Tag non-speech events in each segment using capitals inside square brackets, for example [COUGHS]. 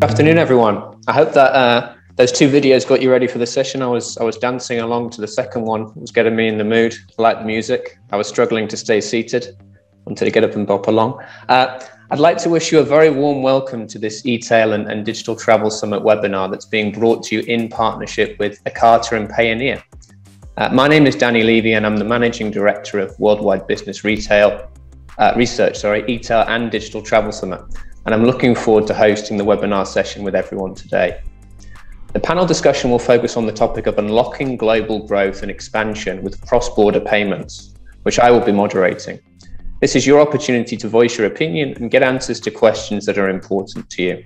Good afternoon, everyone. I hope that uh, those two videos got you ready for the session. I was I was dancing along to the second one. It was getting me in the mood. I like the music. I was struggling to stay seated. Wanted to get up and bop along. Uh, I'd like to wish you a very warm welcome to this e-tail and, and digital travel summit webinar that's being brought to you in partnership with Ekata and Payoneer. Uh, my name is Danny Levy, and I'm the managing director of Worldwide Business Retail uh, Research, sorry, e-tail and Digital Travel Summit and I'm looking forward to hosting the webinar session with everyone today. The panel discussion will focus on the topic of unlocking global growth and expansion with cross-border payments, which I will be moderating. This is your opportunity to voice your opinion and get answers to questions that are important to you.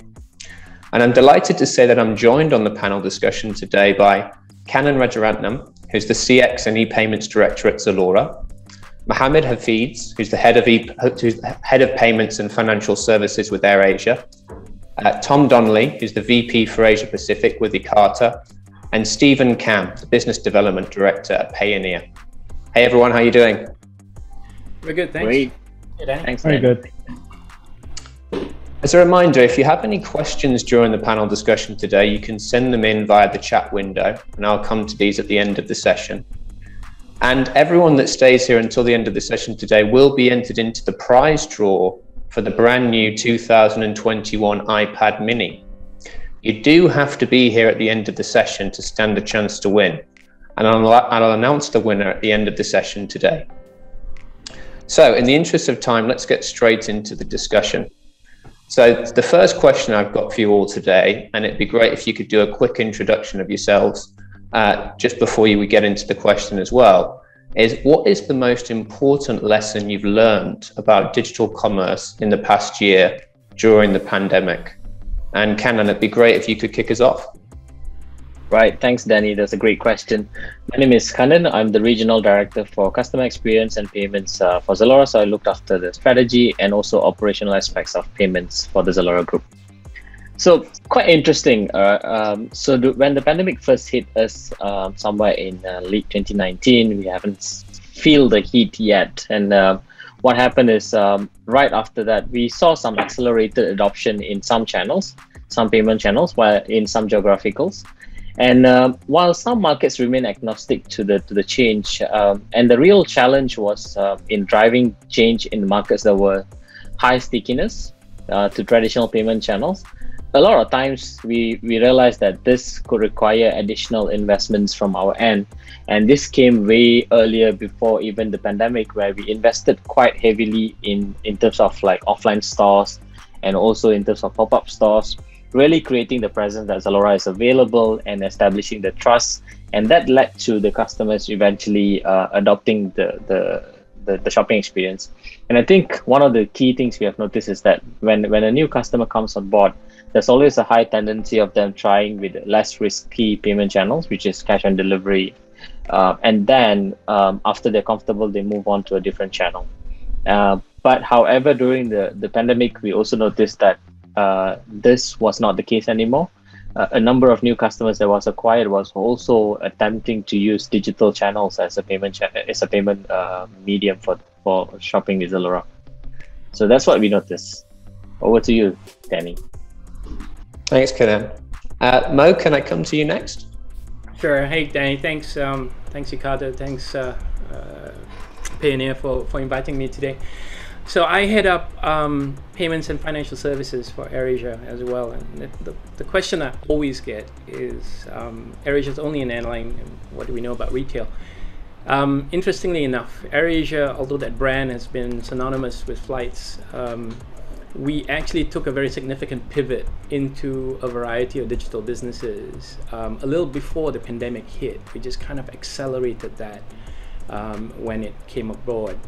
And I'm delighted to say that I'm joined on the panel discussion today by Kannan Rajaratnam, who's the CX and e-payments director at Zalora, Mohammed Hafiz, who's the head of, e- who's head of payments and financial services with AirAsia, uh, Tom Donnelly, who's the VP for Asia Pacific with Ekata, and Stephen Cam, the business development director at Payoneer. Hey everyone, how are you doing? We're good, thanks. Great. Hey, Danny. Thanks. Very Dan. good. As a reminder, if you have any questions during the panel discussion today, you can send them in via the chat window, and I'll come to these at the end of the session. And everyone that stays here until the end of the session today will be entered into the prize draw for the brand new 2021 iPad mini. You do have to be here at the end of the session to stand a chance to win. And I'll, I'll announce the winner at the end of the session today. So, in the interest of time, let's get straight into the discussion. So, the first question I've got for you all today, and it'd be great if you could do a quick introduction of yourselves uh, just before you we get into the question as well, is what is the most important lesson you've learned about digital commerce in the past year during the pandemic? And Kannan, it'd be great if you could kick us off. Right. Thanks, Danny. That's a great question. My name is Kannan. I'm the regional director for customer experience and payments uh, for Zalora. So I looked after the strategy and also operational aspects of payments for the Zalora group. So quite interesting. Uh, um, so the, when the pandemic first hit us um, somewhere in uh, late 2019, we haven't feel the heat yet. And uh, what happened is um, right after that, we saw some accelerated adoption in some channels, some payment channels, while in some geographicals. And uh, while some markets remain agnostic to the to the change, um, and the real challenge was uh, in driving change in markets that were high stickiness uh, to traditional payment channels a lot of times we we realized that this could require additional investments from our end. And this came way earlier before even the pandemic where we invested quite heavily in in terms of like offline stores and also in terms of pop-up stores really creating the presence that Zalora is available and establishing the trust. And that led to the customers eventually uh, adopting the, the the, the shopping experience and i think one of the key things we have noticed is that when when a new customer comes on board there's always a high tendency of them trying with less risky payment channels, which is cash on delivery. Uh, and then um, after they're comfortable, they move on to a different channel. Uh, but however, during the, the pandemic, we also noticed that uh, this was not the case anymore. Uh, a number of new customers that was acquired was also attempting to use digital channels as a payment as a payment uh, medium for for shopping with Zalora. So that's what we noticed. Over to you, Danny. Thanks, Kannan. Uh, Mo, can I come to you next? Sure. Hey, Danny. Thanks. Um, thanks, Ekata. Thanks, uh, uh, Payoneer, for, for inviting me today. So I head up um, payments and financial services for AirAsia as well. And the, the, the question I always get is, um, AirAsia is only an airline. And what do we know about retail? Um, interestingly enough, AirAsia, although that brand has been synonymous with flights, um, we actually took a very significant pivot into a variety of digital businesses um, a little before the pandemic hit. We just kind of accelerated that um, when it came aboard.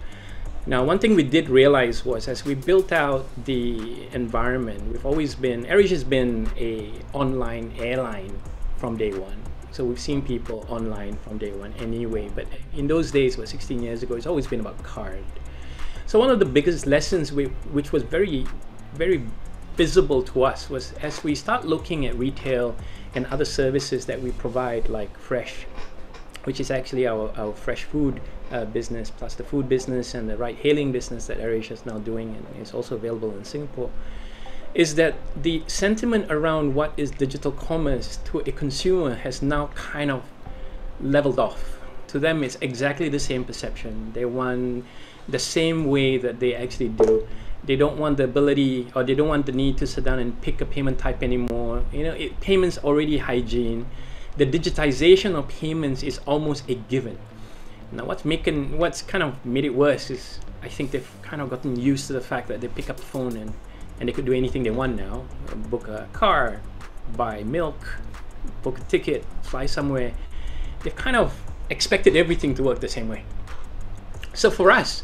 Now, one thing we did realize was as we built out the environment, we've always been, AirAsia has been a online airline from day one. So we've seen people online from day one anyway, but in those days, about 16 years ago, it's always been about card. So one of the biggest lessons we, which was very, very visible to us was as we start looking at retail and other services that we provide like Fresh, which is actually our, our fresh food uh, business, plus the food business and the ride hailing business that AirAsia is now doing and is also available in Singapore, is that the sentiment around what is digital commerce to a consumer has now kind of leveled off. To them, it's exactly the same perception. They want the same way that they actually do. They don't want the ability or they don't want the need to sit down and pick a payment type anymore. You know, it, payments already hygiene. The digitization of payments is almost a given. Now, what's making what's kind of made it worse is I think they've kind of gotten used to the fact that they pick up the phone and and they could do anything they want now. Book a car, buy milk, book a ticket, fly somewhere. They've kind of expected everything to work the same way. So for us,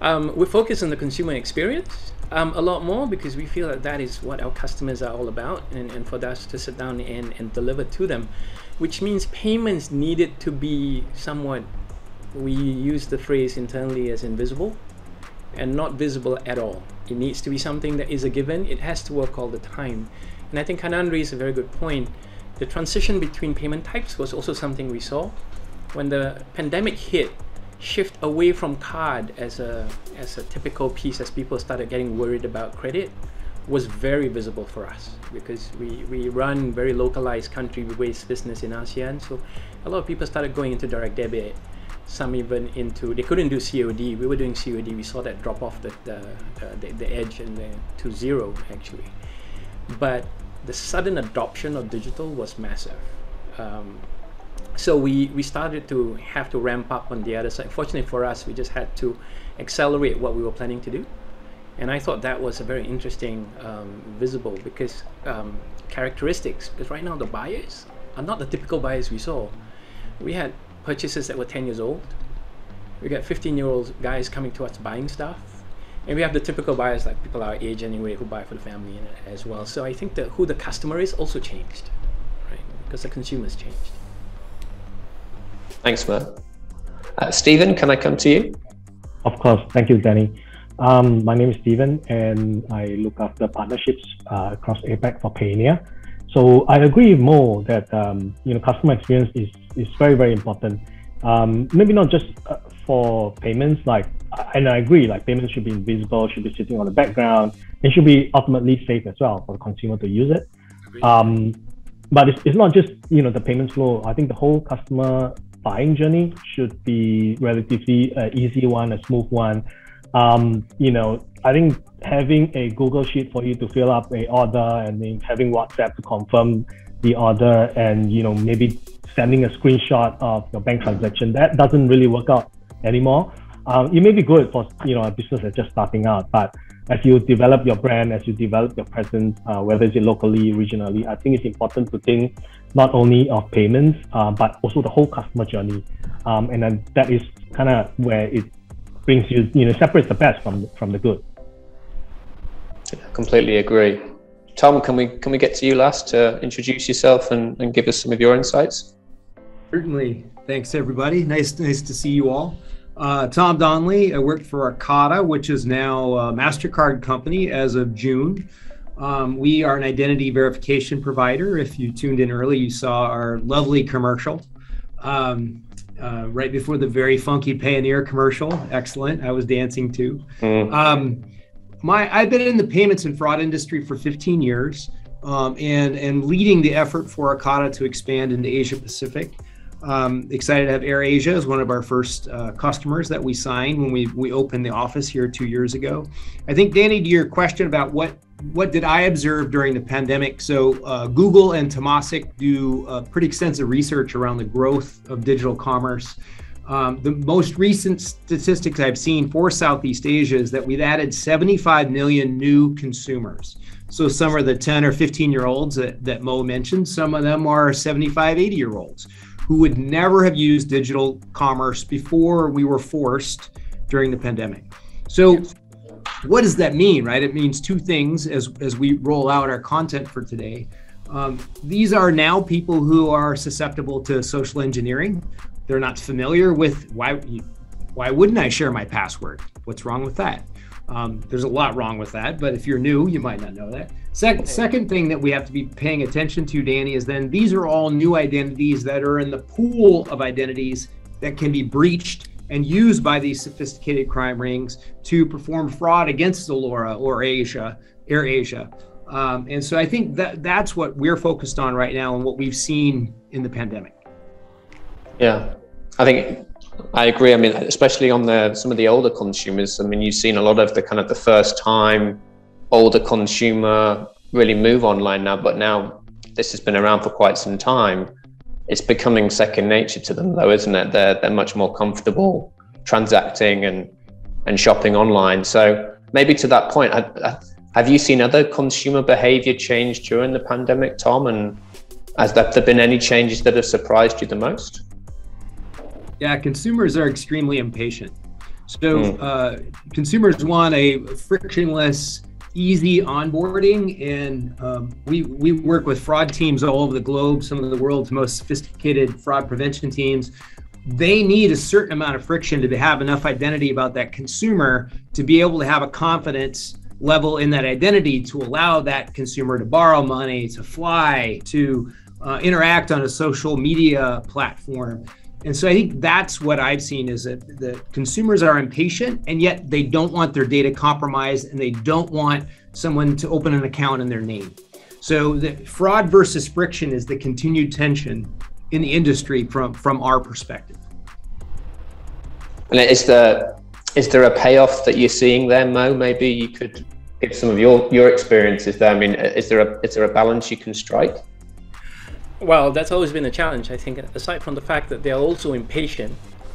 um, we focus on the consumer experience um, a lot more because we feel that that is what our customers are all about and, and for us to sit down and, and deliver to them, which means payments needed to be somewhat, we use the phrase internally as invisible and not visible at all. It needs to be something that is a given. It has to work all the time. And I think Kannan raised a very good point. The transition between payment types was also something we saw. When the pandemic hit, shift away from card as a as a typical piece as people started getting worried about credit was very visible for us because we, we run very localized country-based business in ASEAN. So a lot of people started going into direct debit some even into they couldn't do COD. We were doing COD. We saw that drop off the the, the, the, edge and the, to zero actually. But the sudden adoption of digital was massive. Um, so we, we started to have to ramp up on the other side. Fortunately for us, we just had to accelerate what we were planning to do. And I thought that was a very interesting um, visible because um, characteristics, because right now the buyers are not the typical buyers we saw. We had purchases that were 10 years old. We got 15 year old guys coming to us buying stuff. And we have the typical buyers like people our age anyway who buy for the family as well. So I think that who the customer is also changed, right? Because the consumers changed. Thanks, Matt. Uh, Stephen, can I come to you? Of course. Thank you, Danny. Um, my name is Stephen, and I look after partnerships uh, across APAC for Payoneer. So I agree more that um, you know customer experience is is very very important. Um, maybe not just uh, for payments, like and I agree, like payments should be invisible, should be sitting on the background, and should be ultimately safe as well for the consumer to use it. Um, but it's, it's not just you know the payments flow. I think the whole customer buying journey should be relatively uh, easy one, a smooth one. Um, you know, I think having a Google Sheet for you to fill up a order and then having WhatsApp to confirm the order and you know maybe sending a screenshot of your bank transaction that doesn't really work out anymore. Um, it may be good for you know a business that's just starting out, but as you develop your brand, as you develop your presence, uh, whether it's locally, regionally, I think it's important to think not only of payments, uh, but also the whole customer journey. Um, and then that is kind of where it brings you, you know, separates the best from from the good. I completely agree. Tom, can we can we get to you last to introduce yourself and, and give us some of your insights? Certainly. Thanks, everybody. Nice nice to see you all. Uh, Tom Donnelly. I worked for Ekata, which is now a MasterCard company as of June. Um, we are an identity verification provider. If you tuned in early, you saw our lovely commercial um, uh, right before the very funky Payoneer commercial. Excellent. I was dancing too. Mm. Um, my I've been in the payments and fraud industry for 15 years, um, and and leading the effort for Ekata to expand into Asia Pacific. Um, excited to have AirAsia as one of our first uh, customers that we signed when we we opened the office here two years ago. I think Danny, to your question about what what did I observe during the pandemic? So uh, Google and Temasek do uh, pretty extensive research around the growth of digital commerce. Um, the most recent statistics I've seen for Southeast Asia is that we've added 75 million new consumers. So some are the 10 or 15 year olds that, that Mo mentioned. Some of them are 75, 80 year olds who would never have used digital commerce before we were forced during the pandemic. So what does that mean, right? It means two things as, as we roll out our content for today. Um, these are now people who are susceptible to social engineering they're not familiar with why why wouldn't I share my password? What's wrong with that? Um, there's a lot wrong with that, but if you're new, you might not know that. Second, second thing that we have to be paying attention to, Danny, is then these are all new identities that are in the pool of identities that can be breached and used by these sophisticated crime rings to perform fraud against Zalora or Asia, AirAsia. Um, and so I think that that's what we're focused on right now and what we've seen in the pandemic. Yeah, I think I agree. I mean, especially on the some of the older consumers. I mean, you've seen a lot of the kind of the first time older consumer really move online now, but now this has been around for quite some time. It's becoming second nature to them, though, isn't it? They're they're much more comfortable transacting and and shopping online. So maybe to that point, I, I, have you seen other consumer behavior change during the pandemic, Tom? And has there been any changes that have surprised you the most? Yeah, consumers are extremely impatient. So mm. uh, consumers want a frictionless, easy onboarding, and um, we we work with fraud teams all over the globe. Some of the world's most sophisticated fraud prevention teams. They need a certain amount of friction to have enough identity about that consumer to be able to have a confidence level in that identity to allow that consumer to borrow money, to fly, to uh, interact on a social media platform. And so I think that's what I've seen is that the consumers are impatient and yet they don't want their data compromised and they don't want someone to open an account in their name. So the fraud versus friction is the continued tension in the industry from from our perspective. And is there is there a payoff that you're seeing there, Mo? Maybe you could give some of your your experiences there. I mean, is there a is there a balance you can strike? Well, that's always been a challenge, I think, aside from the fact that they're also impatient.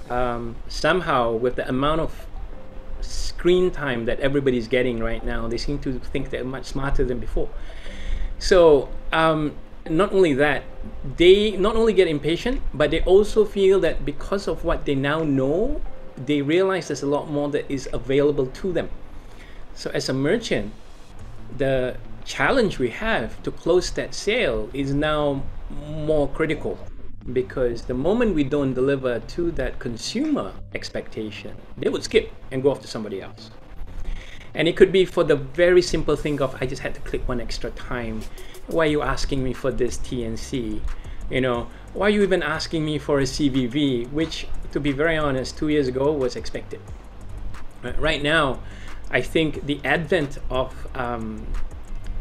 Um, somehow, with the amount of screen time that everybody's getting right now, they seem to think they're much smarter than before. So, um, not only that, they not only get impatient, but they also feel that because of what they now know, they realize there's a lot more that is available to them. So, as a merchant, the challenge we have to close that sale is now more critical because the moment we don't deliver to that consumer expectation, they would skip and go off to somebody else. And it could be for the very simple thing of I just had to click one extra time. Why are you asking me for this TNC? You know, why are you even asking me for a CVV, which, to be very honest, two years ago was expected. Right now, I think the advent of um,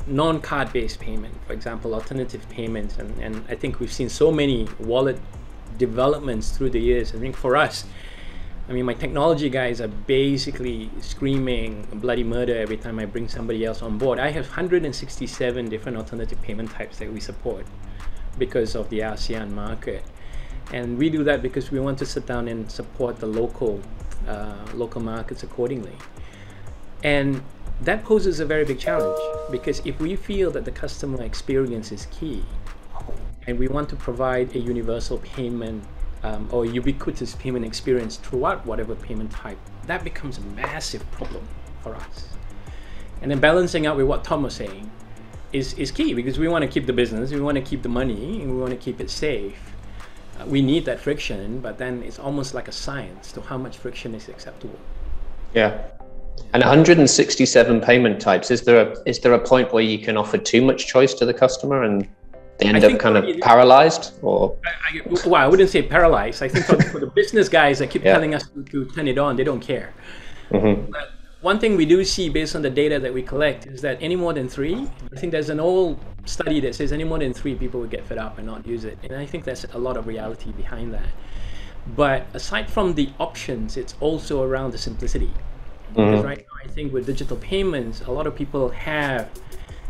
non-card based payment, for example, alternative payments. And, and I think we've seen so many wallet developments through the years. I think for us, I mean, my technology guys are basically screaming bloody murder every time I bring somebody else on board. I have 167 different alternative payment types that we support because of the ASEAN market. And we do that because we want to sit down and support the local uh, local markets accordingly. And that poses a very big challenge because if we feel that the customer experience is key and we want to provide a universal payment um, or ubiquitous payment experience throughout whatever payment type, that becomes a massive problem for us. And then balancing out with what Tom was saying is, is key because we want to keep the business, we want to keep the money, and we want to keep it safe. Uh, we need that friction, but then it's almost like a science to how much friction is acceptable. Yeah, and 167 payment types. Is there a is there a point where you can offer too much choice to the customer and they end up kind of paralyzed? Or I, I, well, I wouldn't say paralyzed. I think for, for the business guys that keep yeah. telling us to, to, turn it on, they don't care. Mm-hmm. But one thing we do see based on the data that we collect is that any more than three, I think there's an old study that says any more than three people would get fed up and not use it, and I think there's a lot of reality behind that. But aside from the options, it's also around the simplicity. Because mm-hmm. right now, I think with digital payments, a lot of people have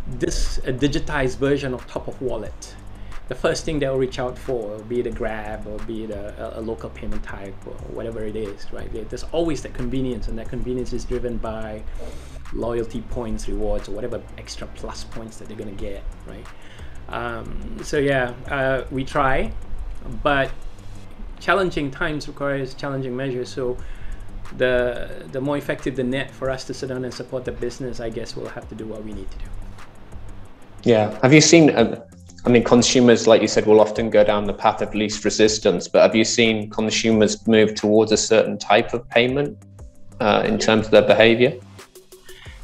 this a digitized version of top of wallet. The first thing they'll reach out for, be it a Grab or be it a, a local payment type or whatever it is, right? There's always that convenience, and that convenience is driven by loyalty points, rewards, or whatever extra plus points that they're gonna get, right? Um, so yeah, uh, we try, but challenging times requires challenging measures. So the the more effective the net for us to sit down and support the business, I guess we'll have to do what we need to do. Yeah. Have you seen? Um, I mean, consumers, like you said, will often go down the path of least resistance. But have you seen consumers move towards a certain type of payment uh, in terms of their behavior?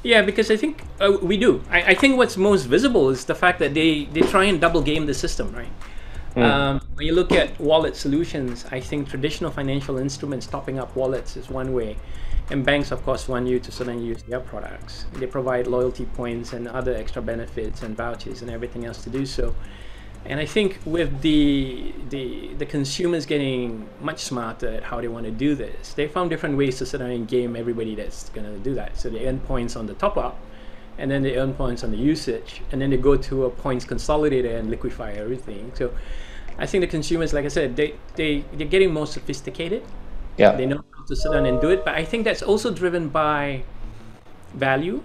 Yeah, because I think uh, we do. I, I, think what's most visible is the fact that they, they try and double game the system, right? Mm. Um, when you look at wallet solutions, I think traditional financial instruments topping up wallets is one way. And banks, of course, want you to suddenly use their products. They provide loyalty points and other extra benefits and vouchers and everything else to do so. And I think with the, the the consumers getting much smarter at how they want to do this, they found different ways to sort of game everybody that's going to do that. So they earn points on the top up, and then they earn points on the usage, and then they go to a points consolidator and liquefy everything. So I think the consumers, like I said, they they they're getting more sophisticated. Yeah. They know how to sit down and do it, but I think that's also driven by value,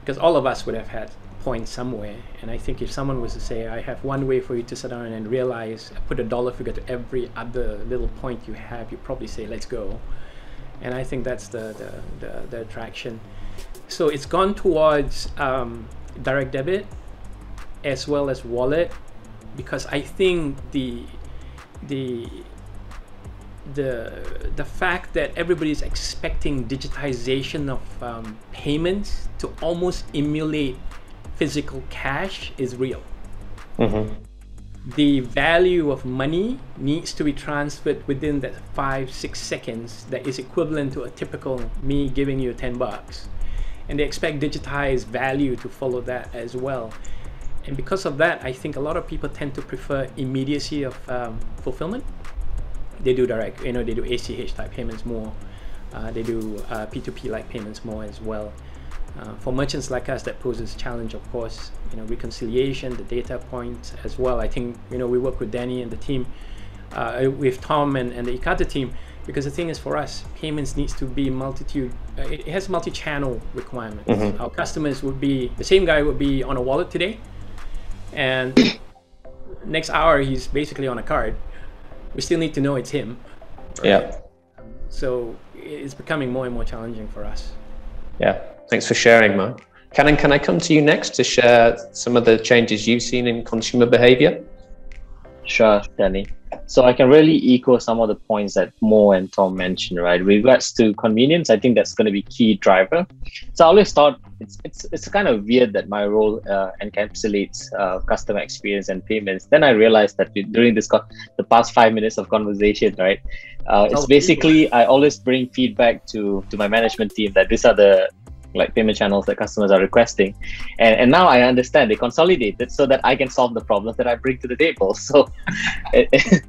because all of us would have had points somewhere. And I think if someone was to say, I have one way for you to sit down and realize, put a dollar figure to every other little point you have, you probably say, let's go. And I think that's the the, the, the attraction. So it's gone towards um, direct debit as well as wallet because I think the the the the fact that everybody is expecting digitization of um, payments to almost emulate physical cash is real. Mm-hmm. The value of money needs to be transferred within that five six seconds that is equivalent to a typical me giving you 10 bucks and they expect digitized value to follow that as well and because of that, I think a lot of people tend to prefer immediacy of um, fulfillment. They do direct, you know, they do ACH type payments more. Uh, they do uh, P2P like payments more as well. Uh, for merchants like us, that poses a challenge, of course. You know, reconciliation, the data points as well. I think you know we work with Danny and the team, uh, with Tom and, and the Ekata team, because the thing is for us, payments needs to be multitude. Uh, it has multi-channel requirements. Mhm. Our customers would be the same guy would be on a wallet today, and [COUGHS] next hour he's basically on a card. We still need to know it's him. Yeah. So it's becoming more and more challenging for us. Yeah. Thanks for sharing, Mark. Kannan, can I come to you next to share some of the changes you've seen in consumer behavior? Sure, Danny. So I can really echo some of the points that Mo and Tom mentioned, right? With regards to convenience, I think that's going to be key driver. So I always thought it's it's it's kind of weird that my role uh, encapsulates uh, customer experience and payments. Then I realized that during this co- the past five minutes of conversation, right, uh, it's Oh, basically [LAUGHS] I always bring feedback to to my management team that these are the like payment channels that customers are requesting. And, and now i understand they consolidate it so that i can solve the problems that i bring to the table. [LAUGHS] So it, [LAUGHS]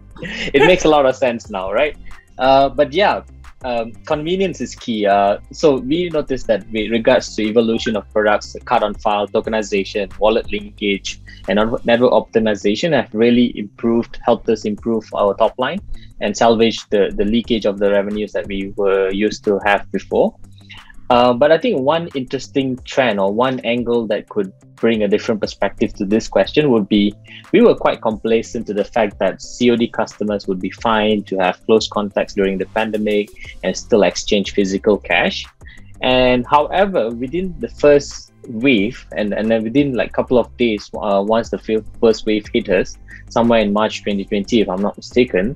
it makes a lot of sense now right? Uh, but yeah um, convenience is key. Uh, so we noticed that with regards to evolution of products card on file tokenization wallet linkage and network optimization have really improved helped us improve our top line and salvage the, the leakage of the revenues that we were used to have before uh, but I think one interesting trend or one angle that could bring a different perspective to this question would be we were quite complacent to the fact that COD customers would be fine to have close contacts during the pandemic and still exchange physical cash. And however, within the first wave and, and then within like a couple of days, uh, once the first wave hit us, somewhere in March 2020, if I'm not mistaken,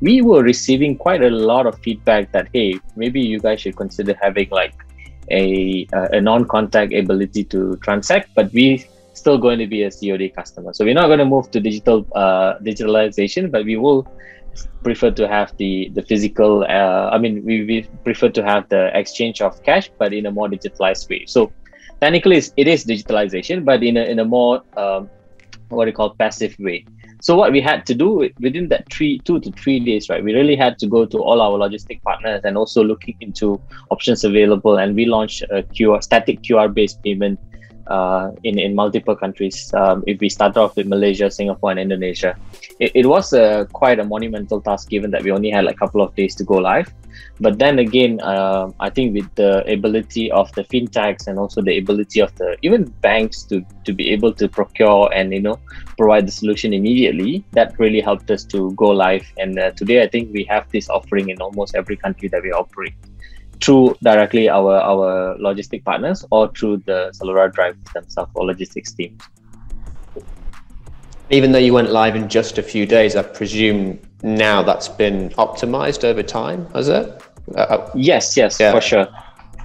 we were receiving quite a lot of feedback that, hey, maybe you guys should consider having like a, a non-contact ability to transact, but we still going to be a COD customer. So we're not going to move to digital uh, digitalization, but we will prefer to have the the physical. Uh, I mean, we, we prefer to have the exchange of cash, but in a more digitalized way. So technically, it's, it is digitalization, but in a in a more um, what do you call passive way. So what we had to do within that three, two to three days, right? We really had to go to all our logistic partners and also looking into options available. And we launched a QR static QR based payment uh, in in multiple countries. Um, if we start off with Malaysia, Singapore, and Indonesia, it, it was a quite a monumental task given that we only had like a couple of days to go live. But then again, uh, I think with the ability of the fintechs and also the ability of the even banks to to be able to procure and you know provide the solution immediately, that really helped us to go live. And uh, today, I think we have this offering in almost every country that we operate through directly our our logistic partners or through the Zalora drivers themselves or logistics teams. Even though you went live in just a few days, I presume now that's been optimized over time, has it? Uh, Yes, yes, Yeah. for sure.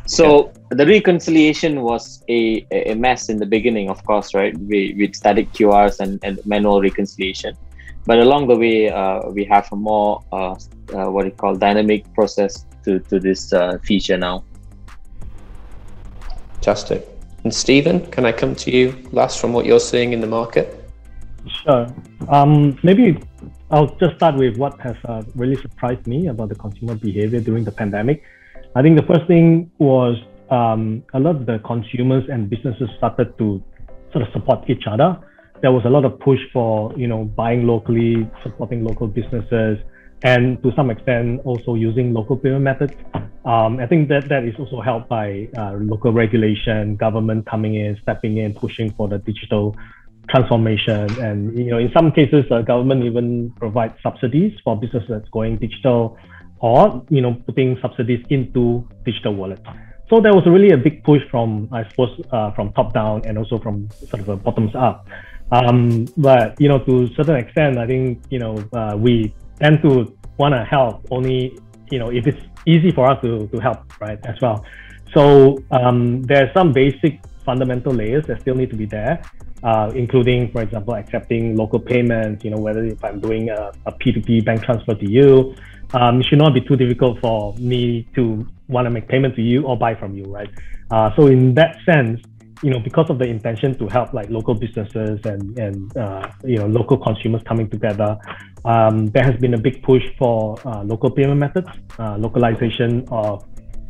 So the reconciliation was a, a mess in the beginning, of course, right? We, with static QRs and, and manual reconciliation. But along the way, uh, we have a more uh, uh, what you call dynamic process to to this uh, feature now. Fantastic. And Stephen, can I come to you last from what you're seeing in the market? Sure. Um, maybe I'll just start with what has uh, really surprised me about the consumer behavior during the pandemic. I think the first thing was um, a lot of the consumers and businesses started to sort of support each other. There was a lot of push for you know buying locally, supporting local businesses, and to some extent also using local payment methods. Um, I think that that is also helped by uh, local regulation, government coming in, stepping in, pushing for the digital transformation. And you know, in some cases, the government even provides subsidies for businesses that's going digital, or you know, putting subsidies into digital wallets. So there was really a big push from, I suppose, uh, from top down and also from sort of a bottoms up. Um, but you know, to a certain extent, I think you know uh, we tend to want to help only you know if it's easy for us to to help, right? As well. So um, there are some basic fundamental layers that still need to be there, uh, including, for example, accepting local payments. You know, whether if I'm doing a a P2P bank transfer to you, um, it should not be too difficult for me to want to make payment to you or buy from you, right? Uh, so in that sense, you know, because of the intention to help like local businesses and and uh, you know local consumers coming together, um, there has been a big push for uh, local payment methods, uh, localization of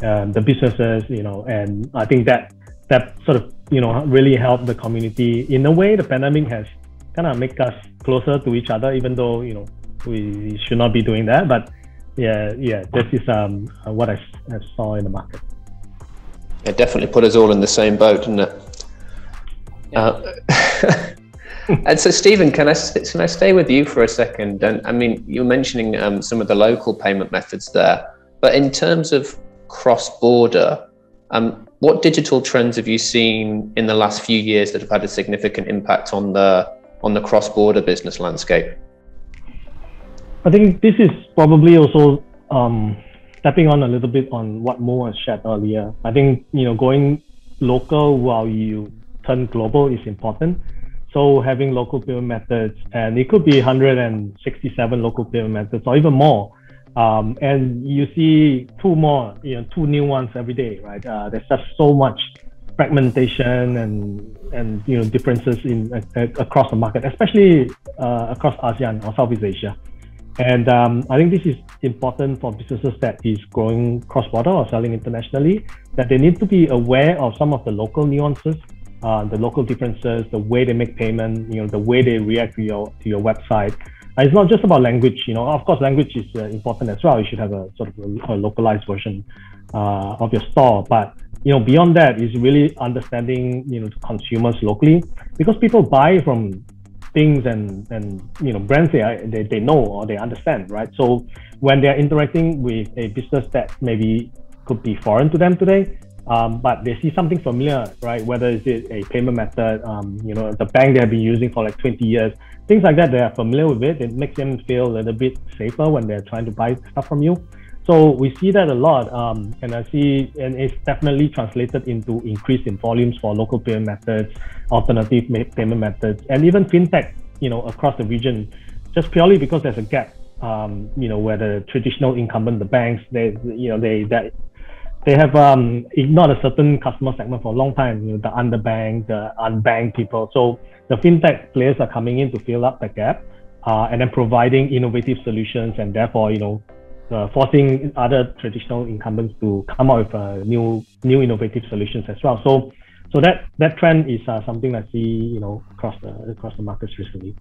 um, the businesses, you know, and I think that that sort of you know really helped the community in a way. The pandemic has kind of make us closer to each other, even though you know we should not be doing that, but yeah, yeah, this is um, what I, I saw in the market. It definitely put us all in the same boat, didn't it? Yeah. Uh, [LAUGHS] and so, Stephen, can I can I stay with you for a second? And I mean, you were mentioning um, some of the local payment methods there, but in terms of cross-border, um, what digital trends have you seen in the last few years that have had a significant impact on the on the cross-border business landscape? I think this is probably also um, stepping on a little bit on what Mo has shared earlier. I think you know going local while you turn global is important. So having local payment methods, and it could be 167 local payment methods or even more. Um, and you see two more, you know, two new ones every day, right? Uh, there's just so much fragmentation and and you know differences in uh, across the market, especially uh, across ASEAN or Southeast Asia. And um, I think this is important for businesses that is growing cross-border or selling internationally, that they need to be aware of some of the local nuances, uh, the local differences, the way they make payment, you know, the way they react to your to your website. Uh, it's not just about language, you know. Of course, language is uh, important as well. You should have a sort of a, a localized version uh, of your store, but you know, beyond that is really understanding, you know, consumers locally because people buy from things and and you know brands they, are, they they know or they understand right? So when they're interacting with a business that maybe could be foreign to them today um, but they see something familiar right? Whether is it a payment method um, you know the bank they have been using for like 20 years things like that they are familiar with it. It makes them feel a little bit safer when they're trying to buy stuff from you so we see that a lot, um, and I see, and it's definitely translated into increase in volumes for local payment methods, alternative payment methods, and even fintech, you know, across the region, just purely because there's a gap, um, you know, where the traditional incumbent, the banks, they, you know, they that they have um, ignored a certain customer segment for a long time, you know, the underbanked, the unbanked people. So the fintech players are coming in to fill up the gap, uh, and then providing innovative solutions, and therefore, you know, uh, forcing other traditional incumbents to come out with uh, new new innovative solutions as well. So so that that trend is uh, something I see you know across the across the markets recently.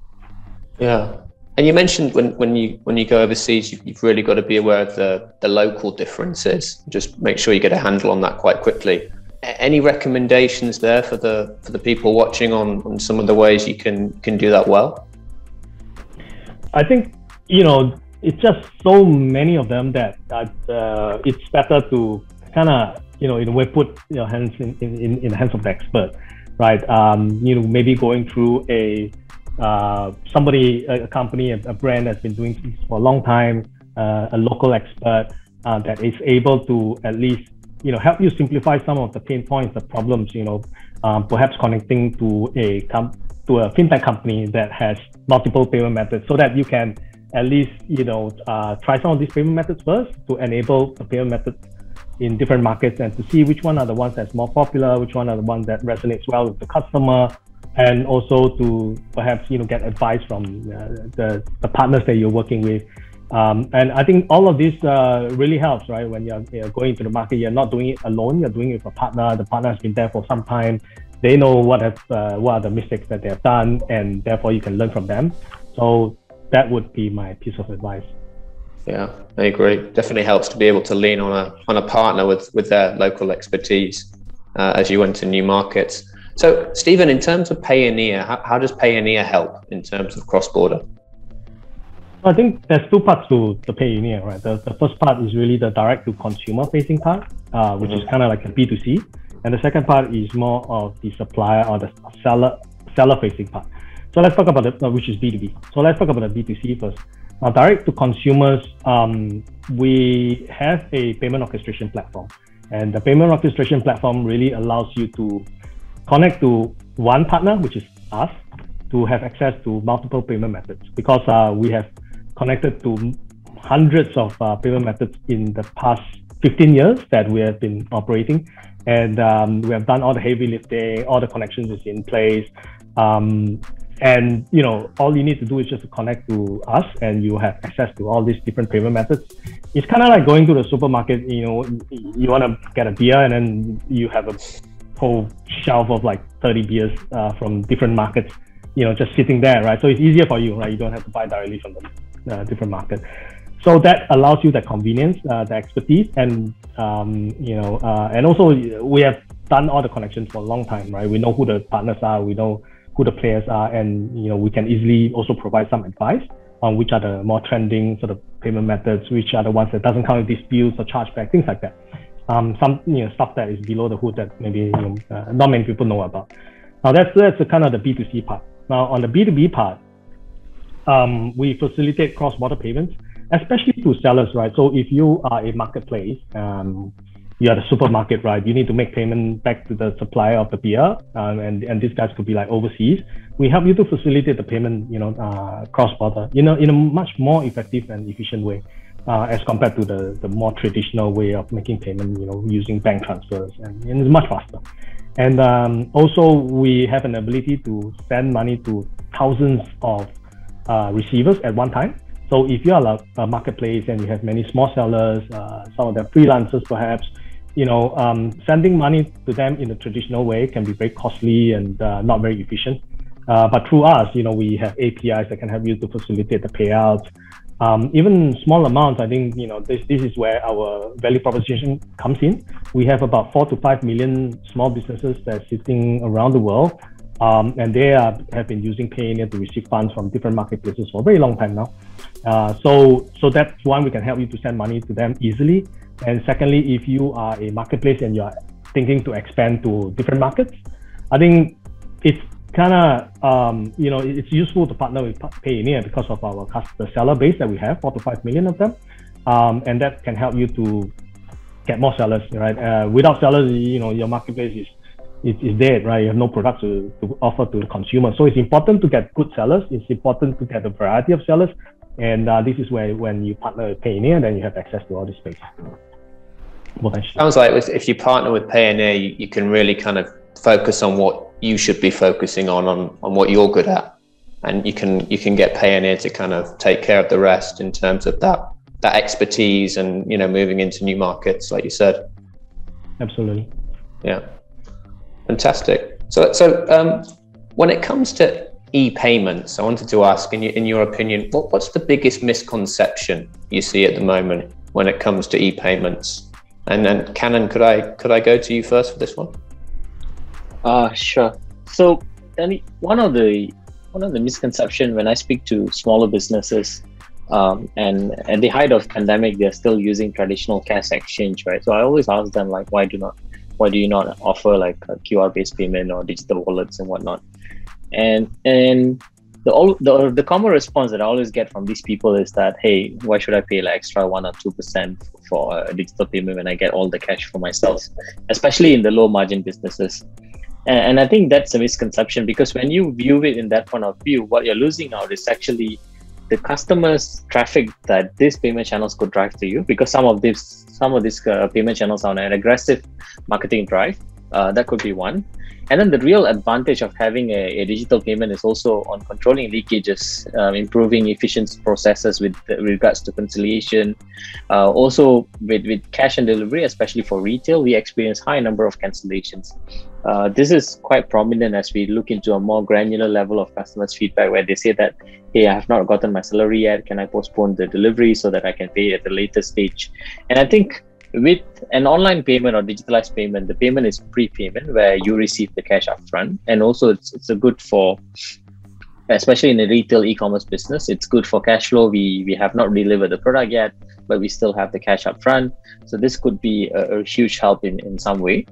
Yeah. And you mentioned when, when you when you go overseas, you, have really got to be aware of the, the local differences. Just make sure you get a handle on that quite quickly. Any recommendations there for the for the people watching on, on some of the ways you can can do that well? I think you know it's just so many of them that uh, it's better to kind of you know in a way put your hands in, in, in the hands of the expert right? Um, you know maybe going through a uh, somebody a company a, brand that's been doing this for a long time uh, a local expert uh, that is able to at least you know help you simplify some of the pain points the problems you know um, perhaps connecting to a com- to a fintech company that has multiple payment methods so that you can at least you know uh, try some of these payment methods first to enable the payment methods in different markets and to see which one are the ones that's more popular, which one are the ones that resonates well with the customer, and also to perhaps you know get advice from uh, the, the partners that you're working with. Um, and I think all of this uh, really helps, right? When you're, you're, going to the market, you're not doing it alone. You're doing it with a partner. The partner has been there for some time. They know what have uh, what are the mistakes that they have done, and therefore you can learn from them. So that would be my piece of advice. Yeah, I agree. Definitely helps to be able to lean on a on a partner with with their local expertise uh, as you enter new markets. So, Stephen, in terms of Payoneer, how, how does Payoneer help in terms of cross border? I think there's two parts to the Payoneer, right? The, the first part is really the direct to consumer facing part, uh, which mm-hmm. is kind of like a B2C. And the second part is more of the supplier or the seller seller facing part. So let's talk about uh, which is B2B. So let's talk about the B2C first. Now, direct to consumers, um, we have a payment orchestration platform. And the payment orchestration platform really allows you to connect to one partner, which is us, to have access to multiple payment methods because uh, we have connected to hundreds of uh, payment methods in the past 15 years that we have been operating. And um, we have done all the heavy lifting, all the connections is in place. Um, and you know, all you need to do is just to connect to us, and you have access to all these different payment methods. It's kind of like going to the supermarket. You know, you want to get a beer, and then you have a whole shelf of like 30 beers uh, from different markets. You know, just sitting there, right? So it's easier for you, right? You don't have to buy directly from the uh, different market. So that allows you the convenience, uh, the expertise, and um, you know, uh, and also we have done all the connections for a long time, right? We know who the partners are. We know who the players are, and you know we can easily also provide some advice on which are the more trending sort of payment methods, which are the ones that doesn't come with disputes or chargeback, things like that. Um, some you know stuff that is below the hood that maybe you know, uh, not many people know about. Now that's that's kind of the B2C part. Now on the B2B part, um, we facilitate cross-border payments, especially to sellers, right? So if you are a marketplace, um, you are the supermarket, right? You need to make payment back to the supplier of the beer, um, and and these guys could be like overseas. We help you to facilitate the payment, you know, uh, cross border, you know, in a much more effective and efficient way, uh, as compared to the the more traditional way of making payment, you know, using bank transfers, and, and it's much faster. And um, also, we have an ability to send money to thousands of uh, receivers at one time. So if you are a, marketplace and you have many small sellers, uh, some of them freelancers perhaps, you know, um, sending money to them in the traditional way can be very costly and uh, not very efficient. Uh, but through us, you know, we have APIs that can help you to facilitate the payouts. Um, even small amounts, I think, you know, this, this is where our value proposition comes in. We have about four to five million small businesses that are sitting around the world. Um, and they are, have been using Payoneer to receive funds from different marketplaces for a very long time now. Uh, so, so that's one we can help you to send money to them easily. And secondly, if you are a marketplace and you're thinking to expand to different markets, I think it's kind of um, you know it's useful to partner with Payoneer because of our the seller base that we have, four to five million of them, um, and that can help you to get more sellers, right? Uh, without sellers, you know your marketplace is is, is dead, right? You have no products to, to offer to the consumer. So it's important to get good sellers. It's important to get a variety of sellers. And uh, this is where when you partner with Payoneer, then you have access to all this space. Sounds like if you partner with Payoneer, you, you can really kind of focus on what you should be focusing on, on, on what you're good at. And you can you can get Payoneer to kind of take care of the rest in terms of that that expertise and you know moving into new markets, like you said. Absolutely. Yeah. Fantastic. So so um, when it comes to e-payments, I wanted to ask, in your, in your opinion, what, what's the biggest misconception you see at the moment when it comes to e-payments? And then Kannan, could I could I go to you first for this one? Uh sure. So Danny, one of the one of the misconception when I speak to smaller businesses, um, and at the height of pandemic, they're still using traditional cash exchange, right? So I always ask them like, why do not why do you not offer like QR based payment or digital wallets and whatnot? And and the all the, the common response that I always get from these people is that hey, why should I pay like extra one or two percent for a digital payment when I get all the cash for myself, especially in the low margin businesses. And, and I think that's a misconception because when you view it in that point of view, what you're losing out is actually the customers traffic that these payment channels could drive to you because some of these some of these uh, payment channels are on an aggressive marketing drive uh, that could be one and then the real advantage of having a, a digital payment is also on controlling leakages, um, improving efficient processes with regards to conciliation. Uh, also, with, with cash and delivery, especially for retail, we experience high number of cancellations. Uh, this is quite prominent as we look into a more granular level of customers' feedback where they say that, hey, I have not gotten my salary yet. Can I postpone the delivery so that I can pay at the later stage? And I think with an online payment or digitalized payment, the payment is prepayment where you receive the cash upfront, and also it's it's a good for, especially in the retail e-commerce business, it's good for cash flow. We we have not delivered the product yet, but we still have the cash upfront. So this could be a, a huge help in in some way.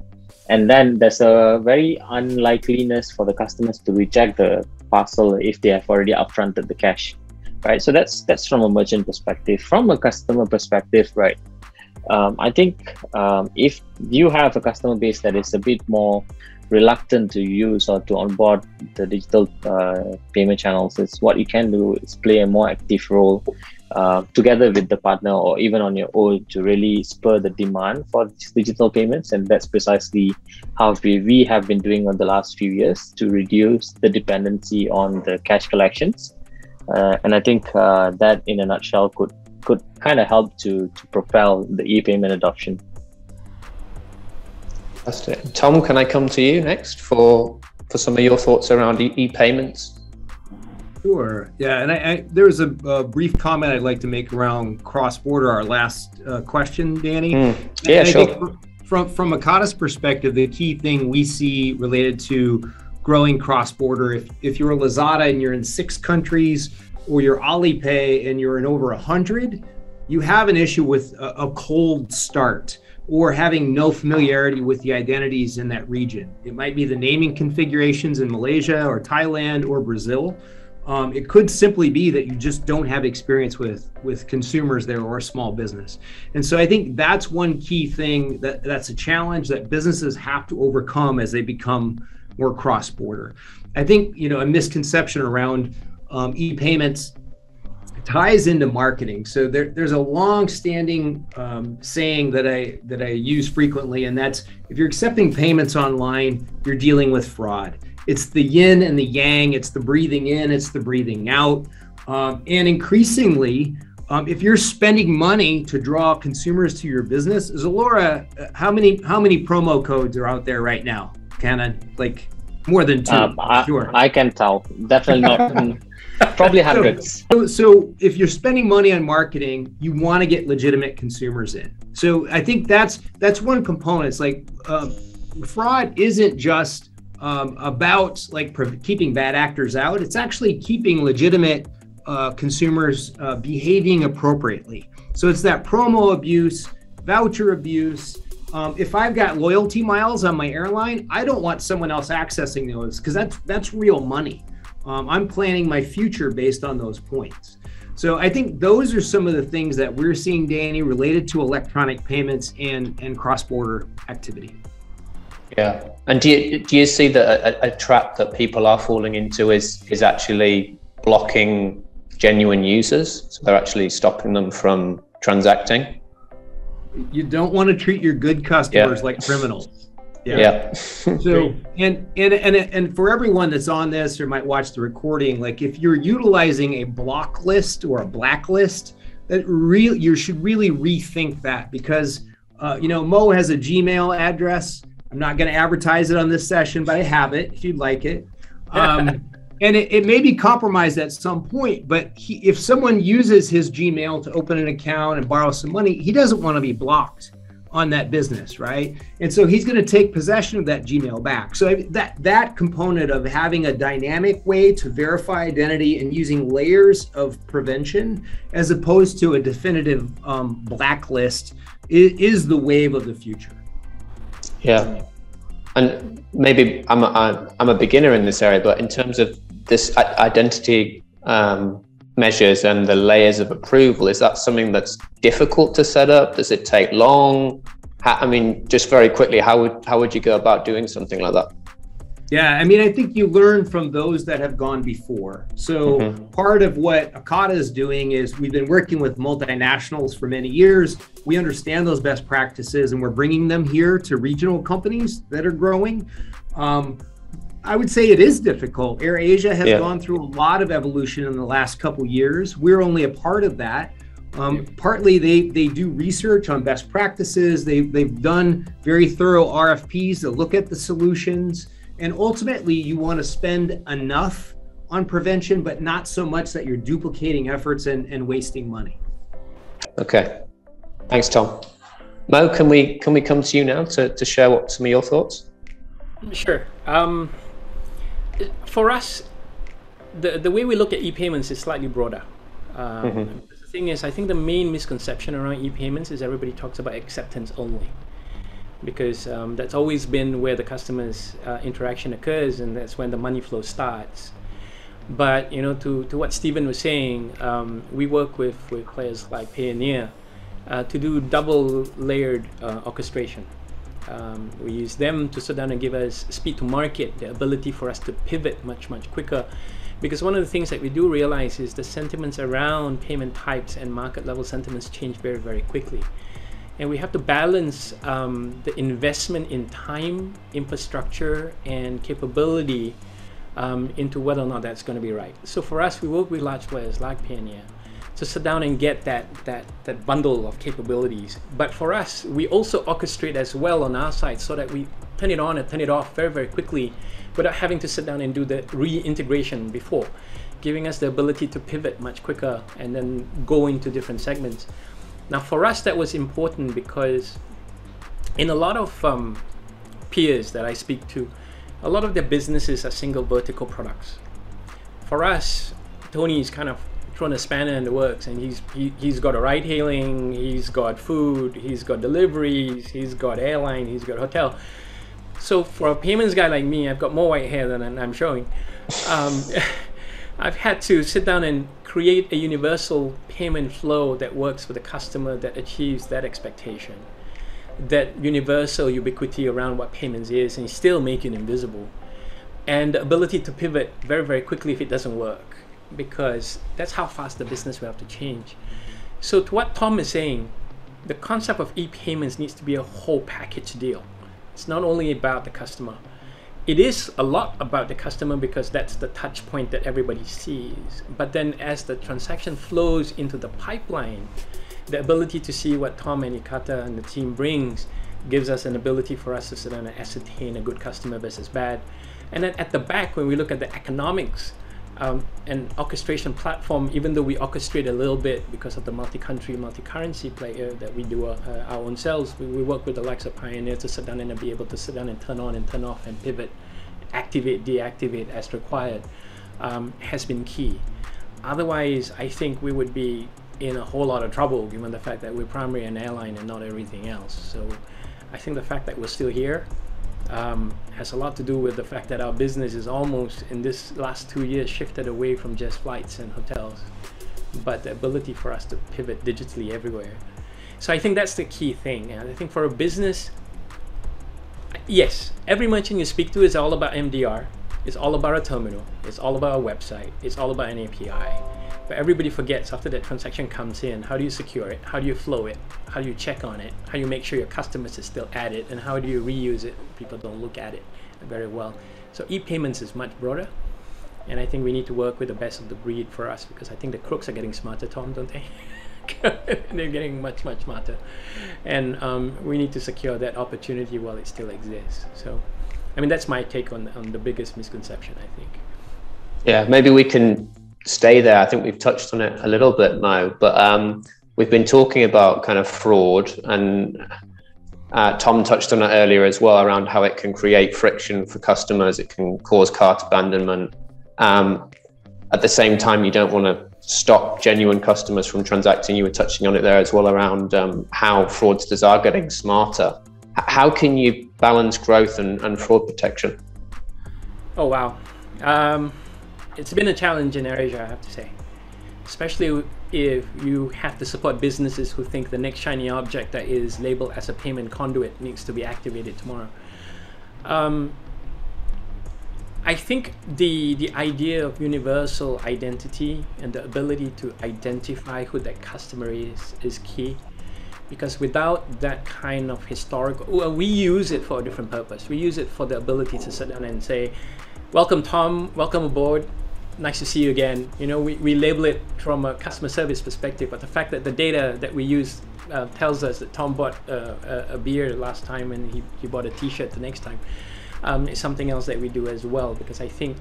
And then there's a very unlikeliness for the customers to reject the parcel if they have already upfronted the cash, right? So that's that's from a merchant perspective. From a customer perspective, right? Um, I think um, if you have a customer base that is a bit more reluctant to use or to onboard the digital uh, payment channels, is what you can do is play a more active role uh, together with the partner or even on your own to really spur the demand for digital payments. And that's precisely how we, we have been doing on the last few years to reduce the dependency on the cash collections. Uh, and I think uh, that, in a nutshell, could could kind of help to to propel the e-payment adoption. Fantastic. Tom, can I come to you next for for some of your thoughts around e-payments? Sure. Yeah, and I, I there was a, a, brief comment I'd like to make around cross-border. Our last uh, question, Danny. Mm. Yeah, and sure. From from Ekata's perspective, the key thing we see related to growing cross-border, if if you're a Lazada and you're in six countries, or you're Alipay and you're in over 100, you have an issue with a, a, cold start or having no familiarity with the identities in that region. It might be the naming configurations in Malaysia or Thailand or Brazil. Um, it could simply be that you just don't have experience with with consumers there or small business. And so I think that's one key thing that that's a challenge that businesses have to overcome as they become more cross border. I think you know a misconception around um, e-payments ties into marketing. So there, there's a long-standing um, saying that I that I use frequently, and that's if you're accepting payments online, you're dealing with fraud. It's the yin and the yang. It's the breathing in. It's the breathing out. Um, and increasingly, um, if you're spending money to draw consumers to your business, Zalora, uh, how many how many promo codes are out there right now? Kannan, like more than two. Um, I, sure. I can tell. Definitely not. [LAUGHS] Probably hundreds. So, so if you're spending money on marketing, you want to get legitimate consumers in. So I think that's that's one component. It's like uh, fraud isn't just um, about like pre- keeping bad actors out. It's actually keeping legitimate uh, consumers uh, behaving appropriately. So it's that promo abuse, voucher abuse. Um, if I've got loyalty miles on my airline, I don't want someone else accessing those because that's that's real money. Um, I'm planning my future based on those points. So I think those are some of the things that we're seeing, Danny, related to electronic payments and and cross-border activity. Yeah, and do you do you see that a, a trap that people are falling into is is actually blocking genuine users? So they're actually stopping them from transacting. You don't want to treat your good customers yeah. like criminals. [LAUGHS] Yeah. yeah. so [LAUGHS] and, and and and for everyone that's on this or might watch the recording, like if you're utilizing a block list or a blacklist, that really you should really rethink that because uh, you know Mo has a Gmail address. I'm not going to advertise it on this session, but I have it if you'd like it. Um, [LAUGHS] and it, it, may be compromised at some point, but he, if someone uses his Gmail to open an account and borrow some money, he doesn't want to be blocked on that business, right? And so he's going to take possession of that Gmail back. So that that component of having a dynamic way to verify identity and using layers of prevention, as opposed to a definitive um, blacklist, is, is, the wave of the future. Yeah, and maybe I'm a, I'm a beginner in this area, but in terms of this identity um, measures and the layers of approval is that something that's difficult to set up? Does it take long? How, i mean just very quickly how would how would you go about doing something like that Yeah, I mean, I think you learn from those that have gone before. So mm-hmm. part of what Ekata is doing is we've been working with multinationals for many years. We understand those best practices, and we're bringing them here to regional companies that are growing. Um, I would say it is difficult. AirAsia has yeah. gone through a lot of evolution in the last couple years. We're only a part of that. Um, partly they they do research on best practices. They they've done very thorough RFPs to look at the solutions. And ultimately, you want to spend enough on prevention, but not so much that you're duplicating efforts and, and wasting money. Okay. Thanks, Tom. Mo, can we can we come to you now to, to share what some of your thoughts? Sure. Um, for us, the the way we look at e-payments is slightly broader. Um, mm-hmm. The thing is, I think the main misconception around e-payments is everybody talks about acceptance only because um, that's always been where the customer's uh, interaction occurs and that's when the money flow starts. But you know, to, to what Stephen was saying, um, we work with, with players like Payoneer uh, to do double layered uh, orchestration. Um, we use them to sit down and give us speed to market, the ability for us to pivot much, much quicker. Because one of the things that we do realize is the sentiments around payment types and market level sentiments change very, very quickly and we have to balance um, the investment in time, infrastructure, and capability um, into whether or not that's going to be right. So for us, we work with large players like Payoneer to sit down and get that that that bundle of capabilities. But for us, we also orchestrate as well on our side so that we turn it on and turn it off very very quickly, without having to sit down and do the reintegration before, giving us the ability to pivot much quicker and then go into different segments. Now, for us, that was important because in a lot of um, peers that I speak to, a lot of their businesses are single vertical products. For us, Tony is kind of throwing a spanner in the works, and he's he, he's got a ride hailing, he's got food, he's got deliveries, he's got airline, he's got hotel. So for a payments guy like me, I've got more white hair than I'm showing. Um, [LAUGHS] I've had to sit down and create a universal payment flow that works for the customer that achieves that expectation. That universal ubiquity around what payments is and still make it invisible. And the ability to pivot very, very quickly if it doesn't work. Because that's how fast the business will have to change. So to what Tom is saying, the concept of e-payments needs to be a whole package deal. It's not only about the customer it is a lot about the customer because that's the touch point that everybody sees. But then as the transaction flows into the pipeline, the ability to see what Tom and Ekata and the team brings gives us an ability for us to sit ascertain a good customer versus bad. And then at the back, when we look at the economics, um, an orchestration platform, even though we orchestrate a little bit because of the multi-country, multi-currency player that we do uh, uh, our own selves, we, we, work with the likes of Payoneer to sit down and be able to sit down and turn on and turn off and pivot, activate, deactivate as required, um, has been key. Otherwise, I think we would be in a whole lot of trouble given the fact that we're primarily an airline and not everything else. So I think the fact that we're still here um, has a lot to do with the fact that our business is almost in this last two years shifted away from just flights and hotels, but the ability for us to pivot digitally everywhere. So I think that's the key thing. And I think for a business, yes, every merchant you speak to is all about MDR. It's all about a terminal. It's all about a website. It's all about an API. But everybody forgets after that transaction comes in, how do you secure it? How do you flow it? How do you check on it? How do you make sure your customers are still at it? And how do you reuse it? People don't look at it very well. So e-payments is much broader. And I think we need to work with the best of the breed for us because I think the crooks are getting smarter, Tom, don't they? [LAUGHS] They're getting much, much smarter. And um, we need to secure that opportunity while it still exists. So, I mean, that's my take on, on the biggest misconception, I think. Yeah, maybe we can stay there, I think we've touched on it a little bit now, but um, we've been talking about kind of fraud, and uh, Tom touched on it earlier as well around how it can create friction for customers, it can cause cart abandonment. Um, at the same time, you don't want to stop genuine customers from transacting. You were touching on it there as well around um, how fraudsters are getting smarter. How can you balance growth and, and fraud protection? Oh, wow. Um, it's been a challenge in AirAsia, I have to say. Especially if you have to support businesses who think the next shiny object that is labeled as a payment conduit needs to be activated tomorrow. Um, I think the the idea of universal identity and the ability to identify who that customer is is key because without that kind of historical well, we use it for a different purpose we use it for the ability to sit down and say welcome tom welcome aboard nice to see you again you know we, we label it from a customer service perspective but the fact that the data that we use uh, tells us that tom bought uh, a, a, beer last time and he, he bought a t-shirt the next time um, is something else that we do as well because i think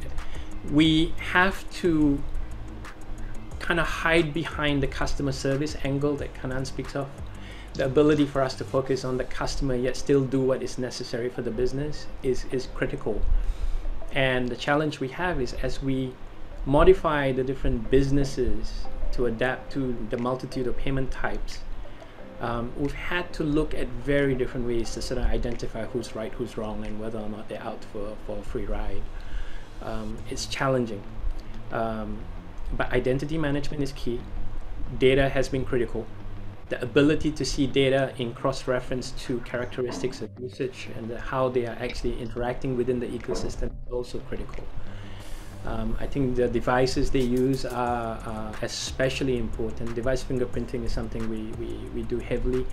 we have to kind of hide behind the customer service angle that Kannan speaks of the ability for us to focus on the customer yet still do what is necessary for the business is, is critical. And the challenge we have is as we modify the different businesses to adapt to the multitude of payment types, um, we've had to look at very different ways to sort of identify who's right, who's wrong, and whether or not they're out for, for a free ride. Um, it's challenging. Um, but identity management is key. Data has been critical the ability to see data in cross-reference to characteristics of usage and how they are actually interacting within the ecosystem is also critical. Um, I think the devices they use are, especially important. Device fingerprinting is something we, we, we do heavily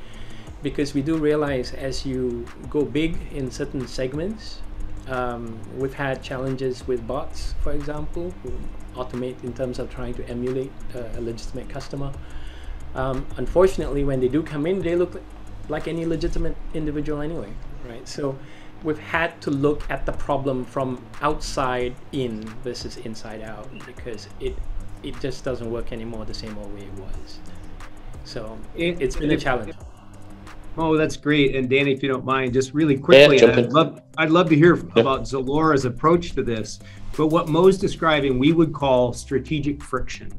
because we do realize as you go big in certain segments, um, we've had challenges with bots, for example, who automate in terms of trying to emulate uh, a legitimate customer. Um, unfortunately, when they do come in, they look like any legitimate individual anyway, right? So we've had to look at the problem from outside in versus inside out because it it just doesn't work anymore the same old way it was. So it, has been a challenge. Oh, that's great. And Danny, if you don't mind, just really quickly, yeah, I'd love I'd love to hear about Zalora's approach to this. But what Mo's describing, we would call strategic friction.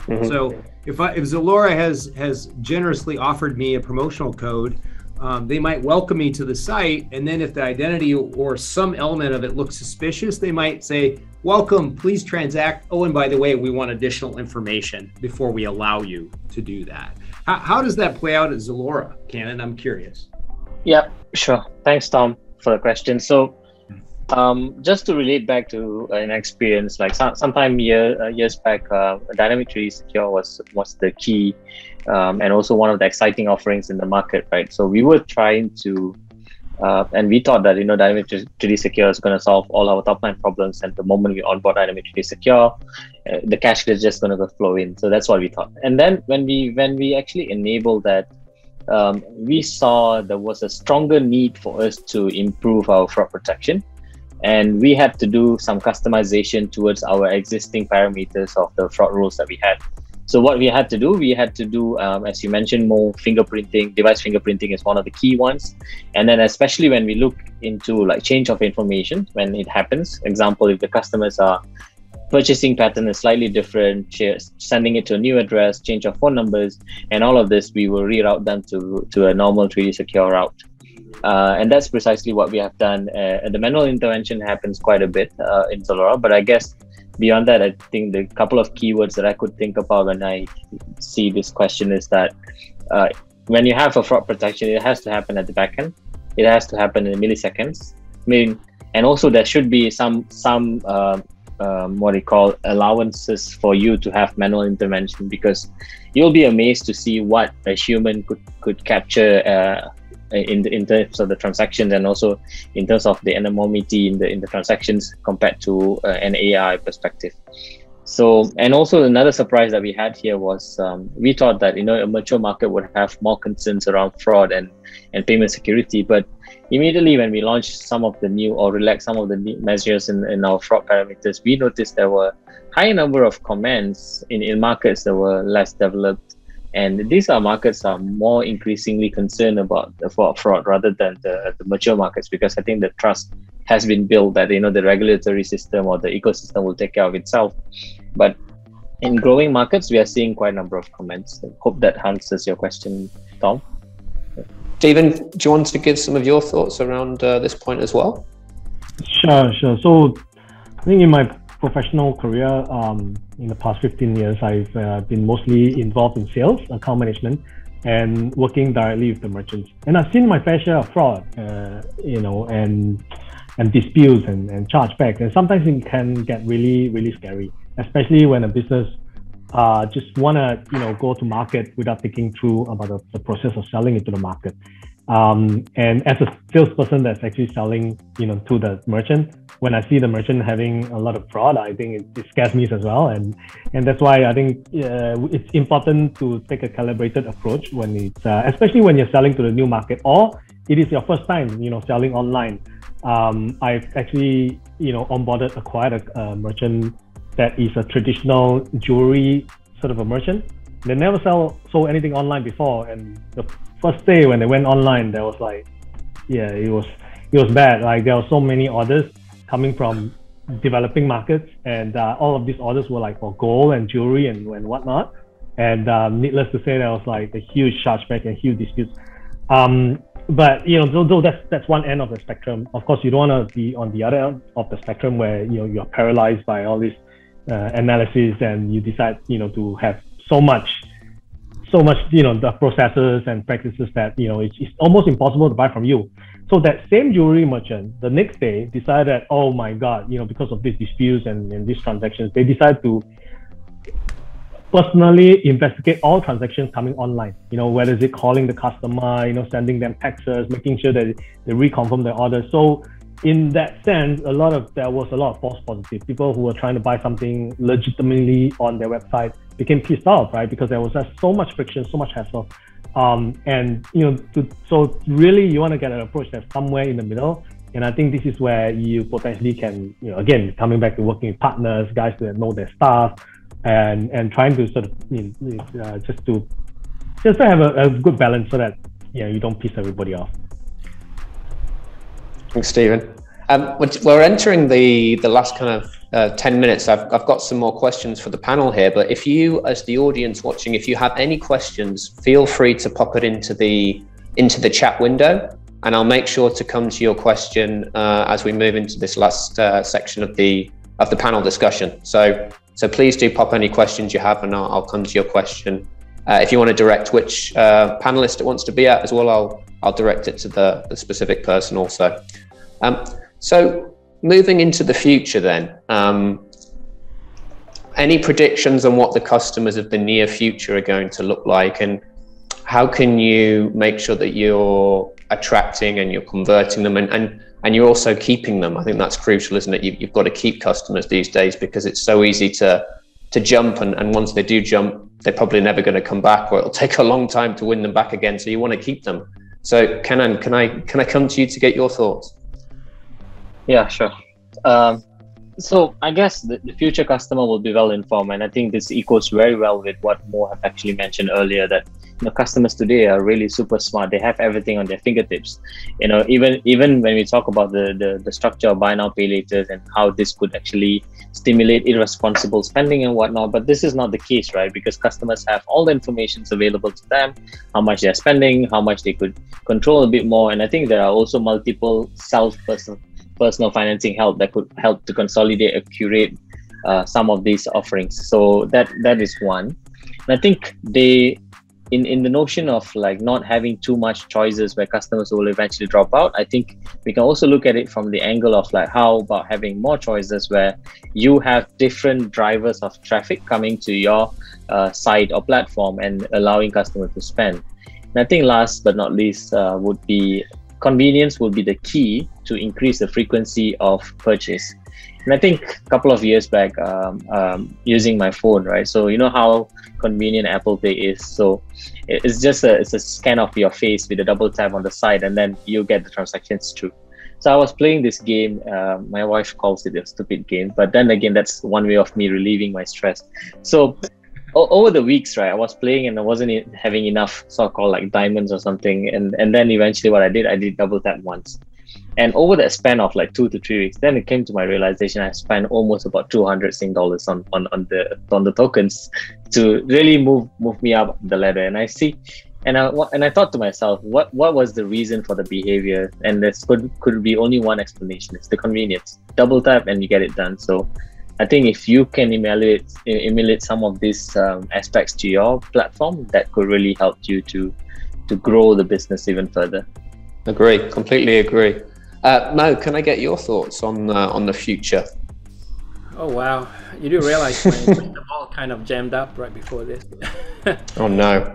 Mm-hmm. So if I, if Zalora has has generously offered me a promotional code, um, they might welcome me to the site, and then if the identity or some element of it looks suspicious, they might say, "Welcome, please transact." Oh, and by the way, we want additional information before we allow you to do that. How, how does that play out at Zalora, Kannan? I'm curious. Yeah, sure. Thanks, Tom, for the question. So um, just to relate back to an experience, like some, sometime year, uh, years back, uh, Dynamic 3D Secure was was the key, um, and also one of the exciting offerings in the market, right? So we were trying to, uh, and we thought that you know Dynamic 3D Secure is going to solve all our top line problems, and the moment we onboard Dynamic 3D Secure, uh, the cash is just going to flow in. So that's what we thought. And then when we when we actually enabled that. Um, we saw there was a stronger need for us to improve our fraud protection and we had to do some customization towards our existing parameters of the fraud rules that we had. So what we had to do we had to do um, as you mentioned more fingerprinting. Device fingerprinting is one of the key ones. And then especially when we look into like change of information when it happens. Example if the customers are purchasing pattern is slightly different sending it to a new address change of phone numbers and all of this we will reroute them to to a normal 3d secure route uh, and that's precisely what we have done. Uh, the manual intervention happens quite a bit uh, in Zalora, but I guess beyond that, I think the couple of keywords that I could think about when I see this question is that uh, when you have a fraud protection, it has to happen at the backend. It has to happen in milliseconds. I mean, and also there should be some some uh, um, what you call allowances for you to have manual intervention because you'll be amazed to see what a human could could capture uh, in in terms of the transactions and also in terms of the anonymity in the in the transactions compared to uh, an AI perspective. So and also another surprise that we had here was um, we thought that you know a mature market would have more concerns around fraud and and payment security, but immediately when we launched some of the new or relaxed some of the measures in, in our fraud parameters, we noticed there were high number of comments in, in markets that were less developed and these are markets are more increasingly concerned about the fraud rather than the, the mature markets because I think the trust has been built that you know the regulatory system or the ecosystem will take care of itself. But in growing markets, we are seeing quite a number of comments. I hope that answers your question, Tom. Stephen, do you want to give some of your thoughts around uh, this point as well? Sure, sure. So I think in my professional career, um, in the past 15 years, I've uh, been mostly involved in sales, account management, and working directly with the merchants. And I've seen my fair share of fraud, uh, you know, and and disputes and, and chargebacks. And sometimes it can get really, really scary, especially when a business uh, just want to, you know, go to market without thinking through about the, the process of selling it to the market. Um, and as a salesperson that's actually selling, you know, to the merchant, when I see the merchant having a lot of fraud, I think it, it scares me as well. And and that's why I think uh, it's important to take a calibrated approach when it's, uh, especially when you're selling to the new market or it is your first time, you know, selling online. Um, I've actually, you know, onboarded, acquired a, a merchant that is a traditional jewelry sort of a merchant. They never sell sold anything online before, and the first day when they went online, there was like, yeah, it was it was bad. Like there were so many orders coming from developing markets, and uh, all of these orders were like for gold and jewelry and, and whatnot. And um, needless to say, there was like a huge chargeback and huge disputes. Um, but you know, though, though that's that's one end of the spectrum. Of course, you don't want to be on the other end of the spectrum where you know you're paralyzed by all this uh, analysis and you decide you know to have so much so much you know the processes and practices that you know it's, it's almost impossible to buy from you so that same jewelry merchant the next day decided oh my god you know because of these disputes and, and these transactions they decided to personally investigate all transactions coming online you know whether it's calling the customer you know sending them texts making sure that they reconfirm the order so in that sense, a lot of there was a lot of false positive. People who were trying to buy something legitimately on their website became pissed off, right? Because there was just so much friction, so much hassle. Um, and you know, to, so really, you want to get an approach that's somewhere in the middle. And I think this is where you potentially can, you know, again, coming back to working with partners, guys that know their stuff, and and trying to sort of you know, uh, just to just to have a, a good balance so that you know you don't piss everybody off. Thanks, Stephen. Um, we're entering the, the last kind of uh, 10 minutes. I've, I've got some more questions for the panel here, but if you, as the audience watching, if you have any questions, feel free to pop it into the, into the chat window and I'll make sure to come to your question uh, as we move into this last uh, section of the, of the panel discussion. So, so please do pop any questions you have and I'll, I'll come to your question. Uh, if you want to direct which uh, panelist it wants to be at as well, I'll, I'll direct it to the, the specific person also. Um, so moving into the future then, um, any predictions on what the customers of the near future are going to look like and how can you make sure that you're attracting and you're converting them and, and, and you're also keeping them? I think that's crucial, isn't it? You, you've got to keep customers these days because it's so easy to, to jump and, and once they do jump, they're probably never going to come back or it'll [LAUGHS] take a long time to win them back again. So you want to keep them. So Kannan, can I, can I come to you to get your thoughts? Yeah, sure. Um, so I guess the, the, future customer will be well informed, and I think this echoes very well with what Mo have actually mentioned earlier. That you know, customers today are really super smart. They have everything on their fingertips. You know, even even when we talk about the the, the structure of buy now pay later and how this could actually stimulate irresponsible spending and whatnot. But this is not the case, right? Because customers have all the information available to them, how much they're spending, how much they could control a bit more, and I think there are also multiple self personal financing help that could help to consolidate or curate uh, some of these offerings. So that that is one. And I think they in, in the notion of like not having too much choices where customers will eventually drop out, I think we can also look at it from the angle of like how about having more choices where you have different drivers of traffic coming to your uh, site or platform and allowing customers to spend. And I think last but not least uh, would be convenience will be the key to increase the frequency of purchase. And I think a couple of years back, um, um, using my phone, right? So you know how convenient Apple Pay is. So it's just a it's a scan of your face with a double tap on the side, and then you get the transactions through. So I was playing this game. Uh, my wife calls it a stupid game, but then again, that's one way of me relieving my stress. So over the weeks, right, I was playing and I wasn't having enough so-called like diamonds or something, and and then eventually what I did, I did double tap once, and over that span of like two to three weeks, then it came to my realization I spent almost about two hundred Sing dollars on, on on the on the tokens to really move move me up the ladder, and I see. And I and I thought to myself, what what was the reason for the behavior? And this could could be only one explanation. It's the convenience. Double tap and you get it done. So I think if you can emulate emulate some of these um, aspects to your platform, that could really help you to to grow the business even further. Agree, completely agree. Uh, Mo, can I get your thoughts on uh, on the future? Oh wow! You do realize my all kind of jammed up right before this. [LAUGHS] oh no!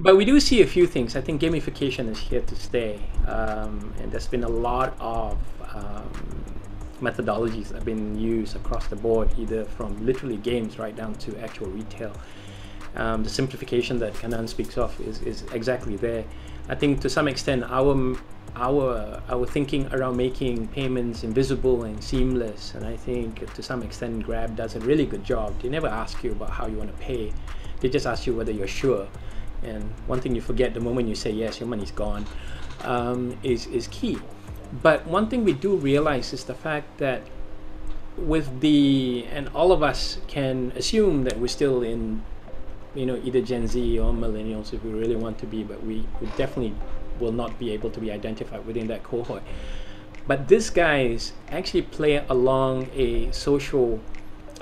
but we do see a few things. I think gamification is here to stay, um, and there's been a lot of um, methodologies have been used across the board, either from literally games right down to actual retail. Um, the simplification that Kannan speaks of is, is exactly there. I think to some extent our our our thinking around making payments invisible and seamless, and I think to some extent Grab does a really good job. They never ask you about how you want to pay; they just ask you whether you're sure. And one thing you forget the moment you say yes, your money's gone, um, is is key. But one thing we do realize is the fact that with the and all of us can assume that we're still in you know either Gen Z or millennials if we really want to be, but we, we definitely will not be able to be identified within that cohort. But these guys actually play along a social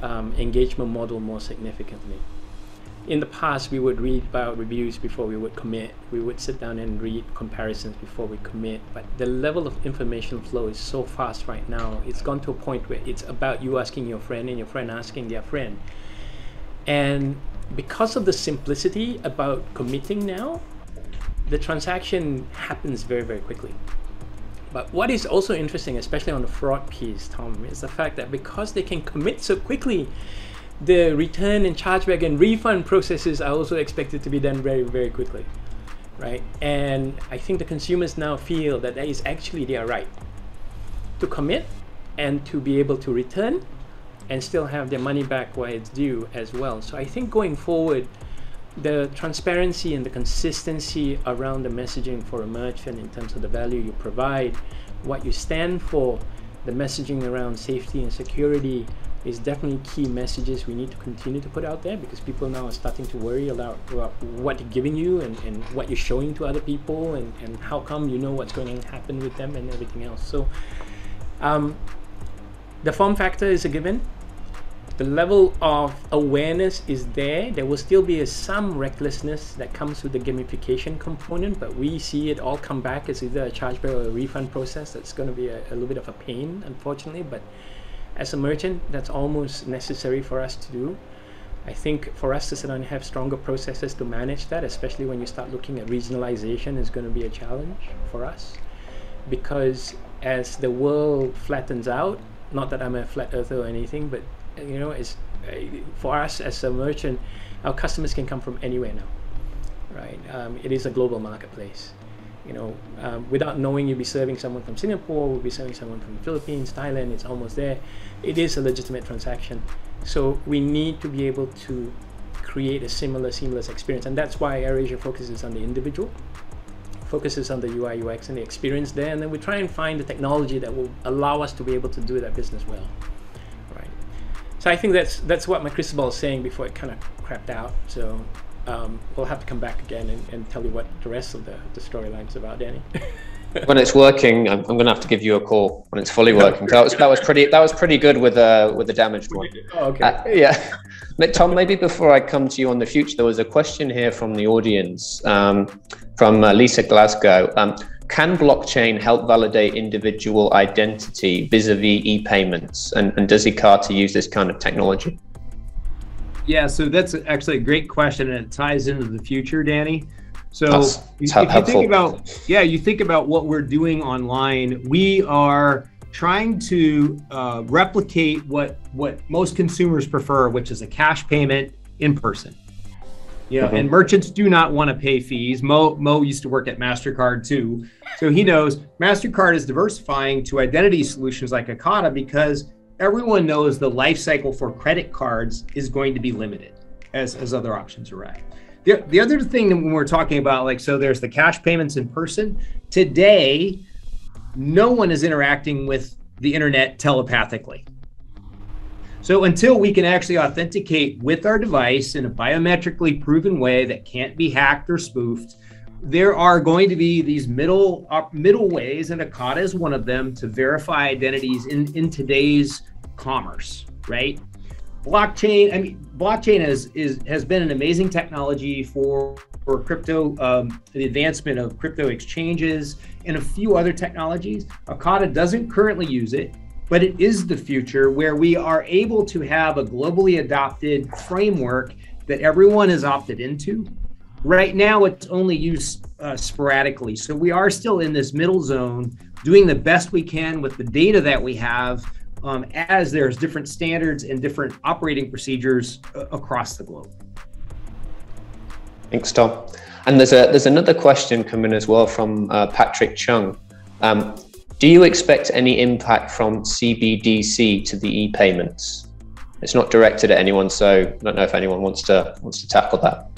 um, engagement model more significantly in the past we would read about reviews before we would commit. We would sit down and read comparisons before we commit. But the level of information flow is so fast right now. It's gone to a point where it's about you asking your friend and your friend asking their friend. And because of the simplicity about committing now the transaction happens very very quickly. But what is also interesting especially on the fraud piece tom is the fact that because they can commit so quickly the return and chargeback and refund processes are also expected to be done very, very quickly, right? And I think the consumers now feel that that is actually their right to commit and to be able to return and still have their money back where it's due as well. So I think going forward, the transparency and the consistency around the messaging for a merchant in terms of the value you provide, what you stand for, the messaging around safety and security, is definitely key messages we need to continue to put out there because people now are starting to worry about, about what you're giving you and, and what you're showing to other people and, and how come you know what's going to happen with them and everything else. So um, the form factor is a given. The level of awareness is there. There will still be a, some recklessness that comes with the gamification component, but we see it all come back as either a chargeback or a refund process. That's going to be a, a little bit of a pain, unfortunately, but as a merchant, that's almost necessary for us to do. I think for us to sit down and have stronger processes to manage that, especially when you start looking at regionalization, is going to be a challenge for us. Because as the world flattens out, not that I'm a flat earther or anything, but you know, it's for us as a merchant, our customers can come from anywhere now, right? Um, it is a global marketplace you know, um, without knowing you'll be serving someone from Singapore, we'll be serving someone from the Philippines, Thailand, it's almost there. It is a legitimate transaction. So we need to be able to create a similar seamless experience. And that's why AirAsia focuses on the individual, focuses on the UI, UX and the experience there. And then we try and find the technology that will allow us to be able to do that business well. Right. So I think that's that's what my crystal ball is saying before it kind of crapped out. So um, we'll have to come back again and, and tell you what the rest of the, the storyline's about, Danny. [LAUGHS] when it's working, I'm, I'm going to have to give you a call when it's fully working. That was that was pretty that was pretty good with uh with the damaged one. Oh, okay. Uh, yeah, Tom. Maybe before I come to you on the future, there was a question here from the audience um, from uh, Lisa Glasgow. Um, can blockchain help validate individual identity vis-a-vis e-payments, and, and does Ekata use this kind of technology? Yeah, so that's actually a great question, and it ties into the future, Danny. So that's, if you think about, yeah, you think about what we're doing online. We are trying to uh, replicate what what most consumers prefer, which is a cash payment in person. Yeah, mm-hmm. and merchants do not want to pay fees. Mo Mo used to work at Mastercard too, so he knows Mastercard is diversifying to identity solutions like Ekata because everyone knows the life cycle for credit cards is going to be limited as, as other options arrive. The, the other thing that when we're talking about, like, so there's the cash payments in person. Today, no one is interacting with the internet telepathically. So until we can actually authenticate with our device in a biometrically proven way that can't be hacked or spoofed, there are going to be these middle uh, middle ways, and Ekata is one of them to verify identities in in today's commerce, right? blockchain. I mean, blockchain is is has been an amazing technology for for crypto, um, the advancement of crypto exchanges and a few other technologies. Ekata doesn't currently use it, but it is the future where we are able to have a globally adopted framework that everyone is opted into. Right now, it's only used uh, sporadically. So we are still in this middle zone, doing the best we can with the data that we have um, as there's different standards and different operating procedures uh, across the globe. Thanks, Tom. And there's a there's another question coming as well from uh, Patrick Chung. Um, do you expect any impact from CBDC to the e-payments? It's not directed at anyone, so I don't know if anyone wants to wants to tackle that.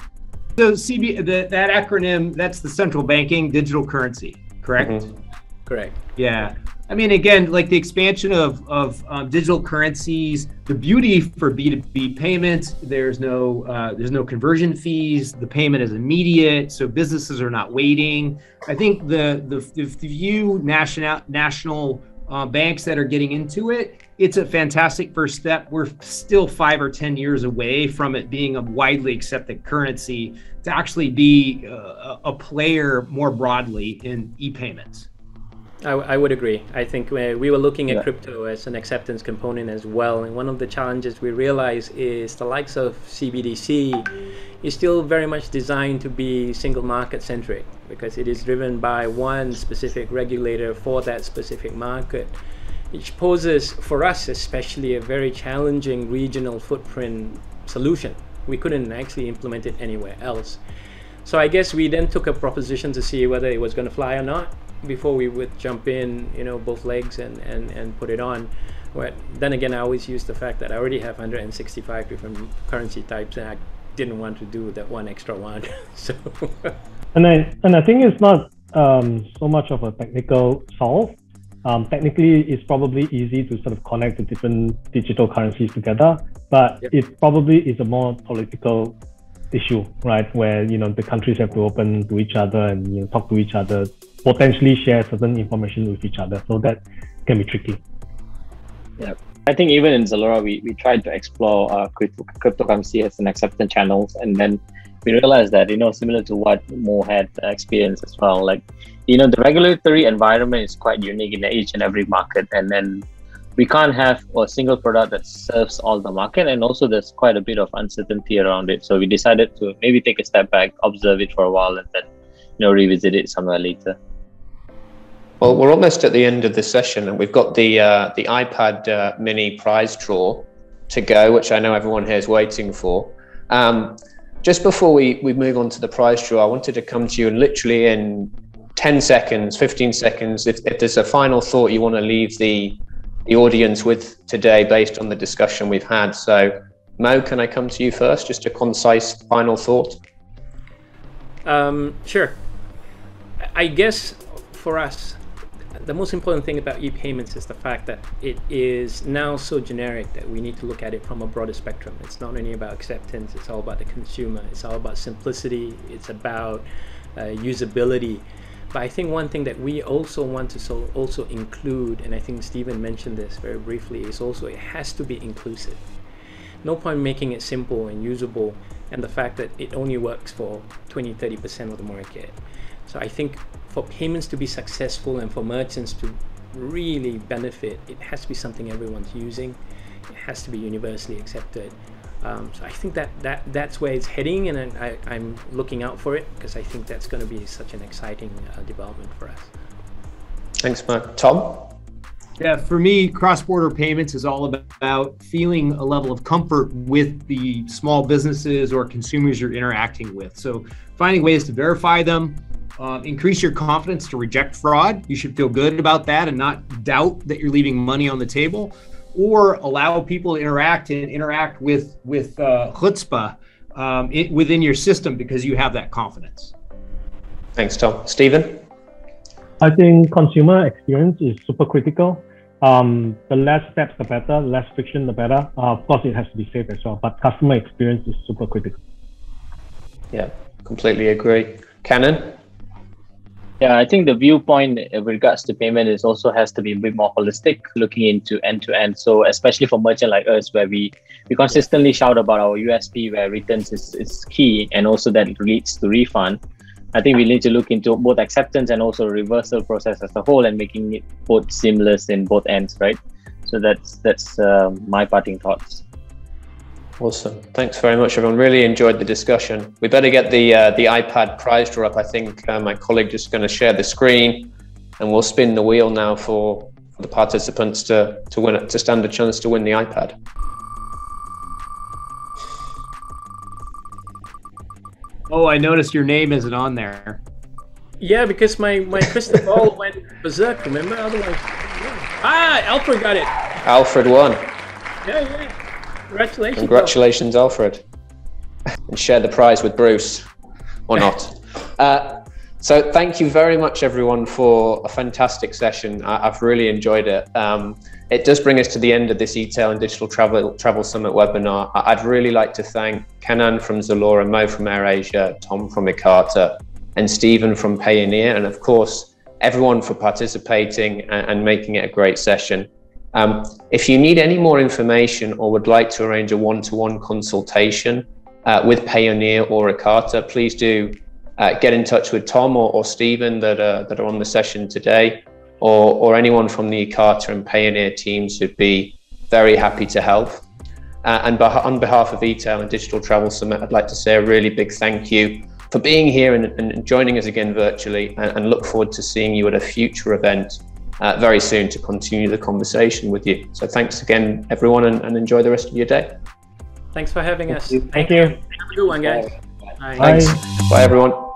So CB the, that acronym that's the central banking digital currency, correct? Mm-hmm. Correct. Yeah. I mean, again, like the expansion of, of um, digital currencies, the beauty for B2B payments, there's no uh, there's no conversion fees. The payment is immediate, so businesses are not waiting. I think the the, the few national national uh, banks that are getting into it, it's a fantastic first step. We're still five or ten years away from it being a widely accepted currency to actually be uh, a player more broadly in e-payments. I, I, would agree. I think we, we were looking at yeah. crypto as an acceptance component as well. And one of the challenges we realize is the likes of CBDC is still very much designed to be single market centric because it is driven by one specific regulator for that specific market, which poses for us especially a very challenging regional footprint solution. We couldn't actually implement it anywhere else. So I guess we then took a proposition to see whether it was going to fly or not before we would jump in, you know, both legs and, and, and put it on. But then again, I always use the fact that I already have 165 different currency types and I didn't want to do that one extra one. [LAUGHS] so. and I, and I think it's not um, so much of a technical solve. Um, technically, it's probably easy to sort of connect the different digital currencies together, but yep. it probably is a more political issue, right? Where you know the countries have to open to each other and you know, talk to each other potentially share certain information with each other. So that can be tricky. Yeah. I think even in Zalora, we, we tried to explore uh, crypto, cryptocurrency as an acceptance channels. And then we realized that, you know, similar to what Mo had experienced as well, like, you know, the regulatory environment is quite unique in each and every market. And then we can't have a single product that serves all the market. And also there's quite a bit of uncertainty around it. So we decided to maybe take a step back, observe it for a while, and then, you know, revisit it somewhere later. Well, we're almost at the end of the session, and we've got the uh, the iPad uh, Mini prize draw to go, which I know everyone here is waiting for. Um, just before we, we move on to the prize draw, I wanted to come to you and literally in 10 seconds, 15 seconds, if, if there's a final thought you want to leave the the audience with today based on the discussion we've had. So, Mo, can I come to you first? Just a concise final thought. Um, sure. I guess for us, the most important thing about e-payments is the fact that it is now so generic that we need to look at it from a broader spectrum. It's not only about acceptance, it's all about the consumer, it's all about simplicity, it's about uh, usability. But I think one thing that we also want to so also include, and I think Stephen mentioned this very briefly, is also it has to be inclusive. No point making it simple and usable and the fact that it only works for 20 30% of the market. So I think for payments to be successful and for merchants to really benefit, it has to be something everyone's using. It has to be universally accepted. Um, so I think that, that that's where it's heading, and I, am looking out for it because I think that's going to be such an exciting uh, development for us. Thanks, Mark. Tom? Yeah, for me, cross-border payments is all about feeling a level of comfort with the small businesses or consumers you're interacting with. So finding ways to verify them, uh, increase your confidence to reject fraud. You should feel good about that and not doubt that you're leaving money on the table, or allow people to interact and interact with with uh, chutzpah um, it, within your system because you have that confidence. Thanks, Tom. Stephen. I think consumer experience is super critical. Um, the less steps, the better. Less friction, the better. Uh, of course, it has to be safe as well, but customer experience is super critical. Yeah, completely agree. Kannan. Yeah, I think the viewpoint regards to payment is also has to be a bit more holistic, looking into end to end. So especially for merchant like us, where we we consistently shout about our USP, where returns is, is key, and also that leads to refund. I think we need to look into both acceptance and also reversal process as a whole, and making it both seamless in both ends, right? So that's that's uh, my parting thoughts. Awesome. Thanks very much, everyone. Really enjoyed the discussion. We better get the uh, the iPad prize draw up. I think uh, my colleague just going to share the screen, and we'll spin the wheel now for, for the participants to to win it, to stand a chance to win the iPad. Oh, I noticed your name isn't on there. Yeah, because my my crystal ball [LAUGHS] went berserk. Remember, otherwise. Yeah. Ah, Alfred got it. Alfred won. Yeah, yeah. Congratulations. Congratulations, Alfred. [LAUGHS] and share the prize with Bruce, or not. [LAUGHS] uh, so, thank you very much, everyone, for a fantastic session. I- have really enjoyed it. Um, it does bring us to the end of this e-tail and digital travel travel summit webinar. I- I'd really like to thank Kannan from Zalora, Mo from AirAsia, Tom from Ekata, and Stephen from Payoneer, and of course everyone for participating and, and making it a great session. Um, if you need any more information or would like to arrange a one-to-one consultation uh, with Payoneer or Ekata, please do uh, get in touch with Tom or, or Stephen that are, that are on the session today, or, or anyone from the Ekata and Payoneer teams who'd be very happy to help. Uh, and on behalf of eTail and Digital Travel Summit, I'd like to say a really big thank you for being here and, and joining us again virtually, and, and look forward to seeing you at a future event uh, very soon to continue the conversation with you. So thanks again, everyone, and, and enjoy the rest of your day. Thanks for having Thank us. You. Thank you. Have a good one, guys. Bye. Bye. Bye, everyone.